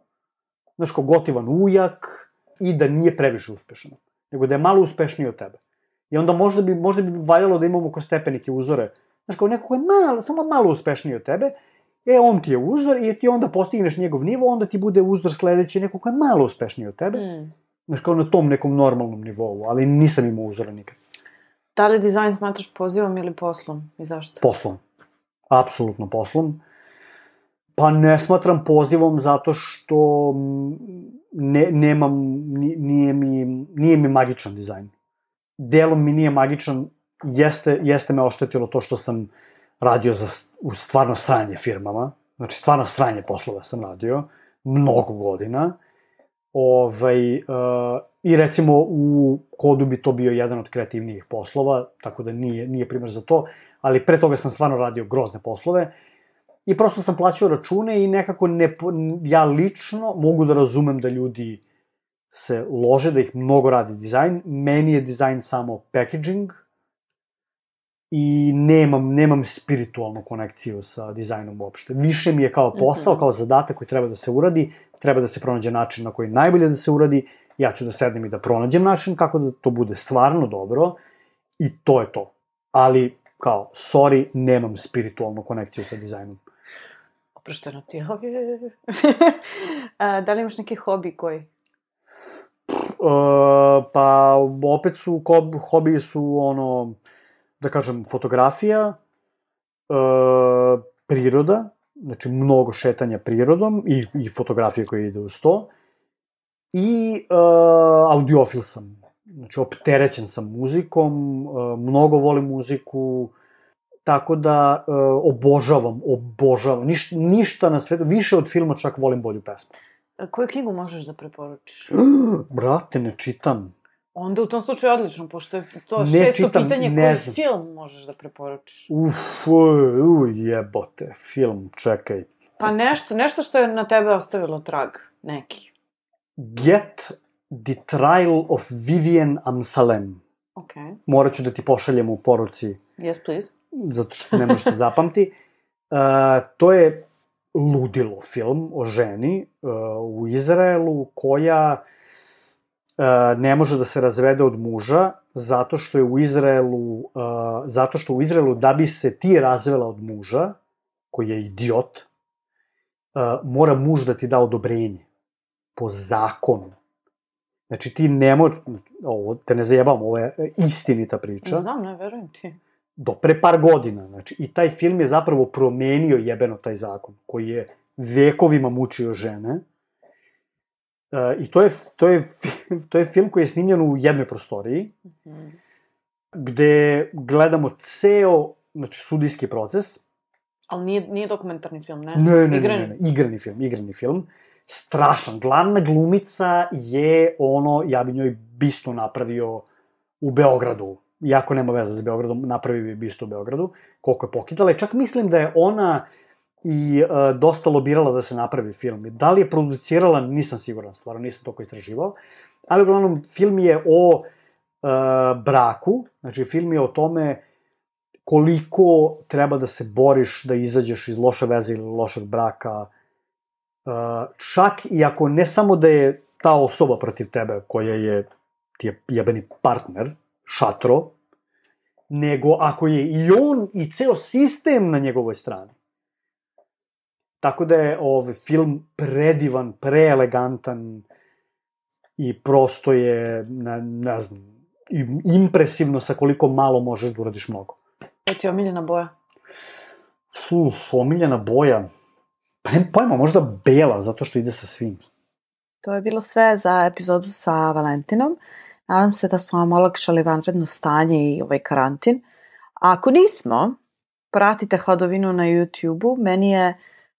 znaš, kao gotivan ujak i da nije previše uspešan nego da je malo uspešniji od tebe. I onda možda bi, možda bi valjalo da imamo ko stepenike uzore. Znaš, kao neko ko je malo, samo malo uspešniji od tebe, e, on ti je uzor i ti onda postigneš njegov nivo, onda ti bude uzor sledeći neko ko je malo uspešniji od tebe. Mm. Znaš, kao na tom nekom normalnom nivou, ali nisam imao uzora nikad. Da li dizajn smatraš pozivom ili poslom? I zašto? Poslom. Apsolutno poslom. Pa ne smatram pozivom zato što ne, nemam, nije mi, nije mi magičan dizajn. Delom mi nije magičan, jeste, jeste me oštetilo to što sam radio za u stvarno sranje firmama, znači stvarno sranje poslova sam radio, mnogo godina, ovaj, uh, i recimo u kodu bi to bio jedan od kreativnijih poslova, tako da nije, nije primer za to, ali pre toga sam stvarno radio grozne poslove, i prosto sam plaćao račune i nekako ne, ja lično mogu da razumem da ljudi se lože, da ih mnogo radi dizajn. Meni je dizajn samo packaging i nemam, nemam spiritualnu konekciju sa dizajnom uopšte. Više mi je kao posao, mm -hmm. kao zadatak koji treba da se uradi, treba da se pronađe način na koji najbolje da se uradi, ja ću da sednem i da pronađem način kako da to bude stvarno dobro i to je to. Ali, kao, sorry, nemam spiritualnu konekciju sa dizajnom oprošteno ti je. da li imaš neki hobi koji? Uh, pa opet su, hobiji su ono, da kažem, fotografija, uh, priroda, znači mnogo šetanja prirodom i, i fotografije koje ide uz to, i uh, audiofil sam. Znači, opterećen sam muzikom, uh, mnogo volim muziku, Tako da uh, obožavam, obožavam. Niš, ništa na svetu, više od filma čak volim bolju pesmu. A koju knjigu možeš da preporučiš? Brate, ne čitam. Onda u tom slučaju odlično, pošto je to ne šesto čitam, pitanje ne koji znam. film možeš da preporučiš. Uf, uj, jebote, film, čekaj. Pa nešto, nešto što je na tebe ostavilo trag, neki. Get the Trial of Vivian Amsalem. Ok. Morat ću da ti pošaljem u poruci. Yes, please zato što ne može se zapamti. Uh, to je ludilo film o ženi uh, u Izraelu koja uh, ne može da se razvede od muža zato što je u Izraelu uh, zato što u Izraelu da bi se ti razvela od muža koji je idiot uh, mora muž da ti da odobrenje po zakonu Znači ti ne može, ovo te ne zajebam, ovo je istinita priča. Ne znam, ne verujem ti do pre par godina. Znači, i taj film je zapravo promenio jebeno taj zakon, koji je vekovima mučio žene. E, I to je, to, je, to je film koji je snimljen u jednoj prostoriji, mm -hmm. gde gledamo ceo znači, sudijski proces. Ali nije, nije dokumentarni film, ne? Ne, ne, igrani. ne, ne, ne, igrani film, igrani film. Strašan. Glavna glumica je ono, ja bi njoj bistu napravio u Beogradu iako nema veze sa Beogradom, napravi bi bistu u Beogradu, koliko je pokidala. I čak mislim da je ona i uh, dosta lobirala da se napravi film. Da li je producirala, nisam siguran, stvarno nisam toliko istraživao. Ali uglavnom, film je o uh, braku, znači film je o tome koliko treba da se boriš da izađeš iz loše veze ili lošeg braka, uh, čak i ako ne samo da je ta osoba protiv tebe koja je ti je jebeni partner, šatro, nego ako je i on i ceo sistem na njegovoj strani. Tako da je ovaj film predivan, preelegantan i prosto je, ne, ne znam, impresivno sa koliko malo možeš da uradiš mnogo. Koja ti je omiljena boja? Uf, omiljena boja. Pa ne pojma, možda bela, zato što ide sa svim. To je bilo sve za epizodu sa Valentinom. Nadam se da smo vam olakšali vanredno stanje i ovaj karantin. A ako nismo, pratite Hladovinu na YouTube-u. Meni je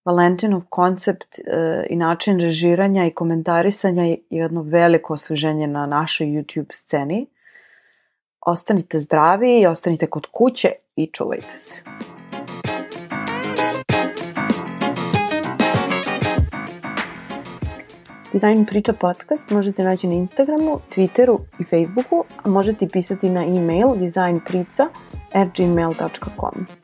Valentinov koncept e, i način režiranja i komentarisanja jedno veliko osveženje na našoj YouTube sceni. Ostanite zdravi, ostanite kod kuće i čuvajte se. Design Priča podcast možete naći na Instagramu, Twitteru i Facebooku, a možete pisati na e-mail designprica at gmail.com.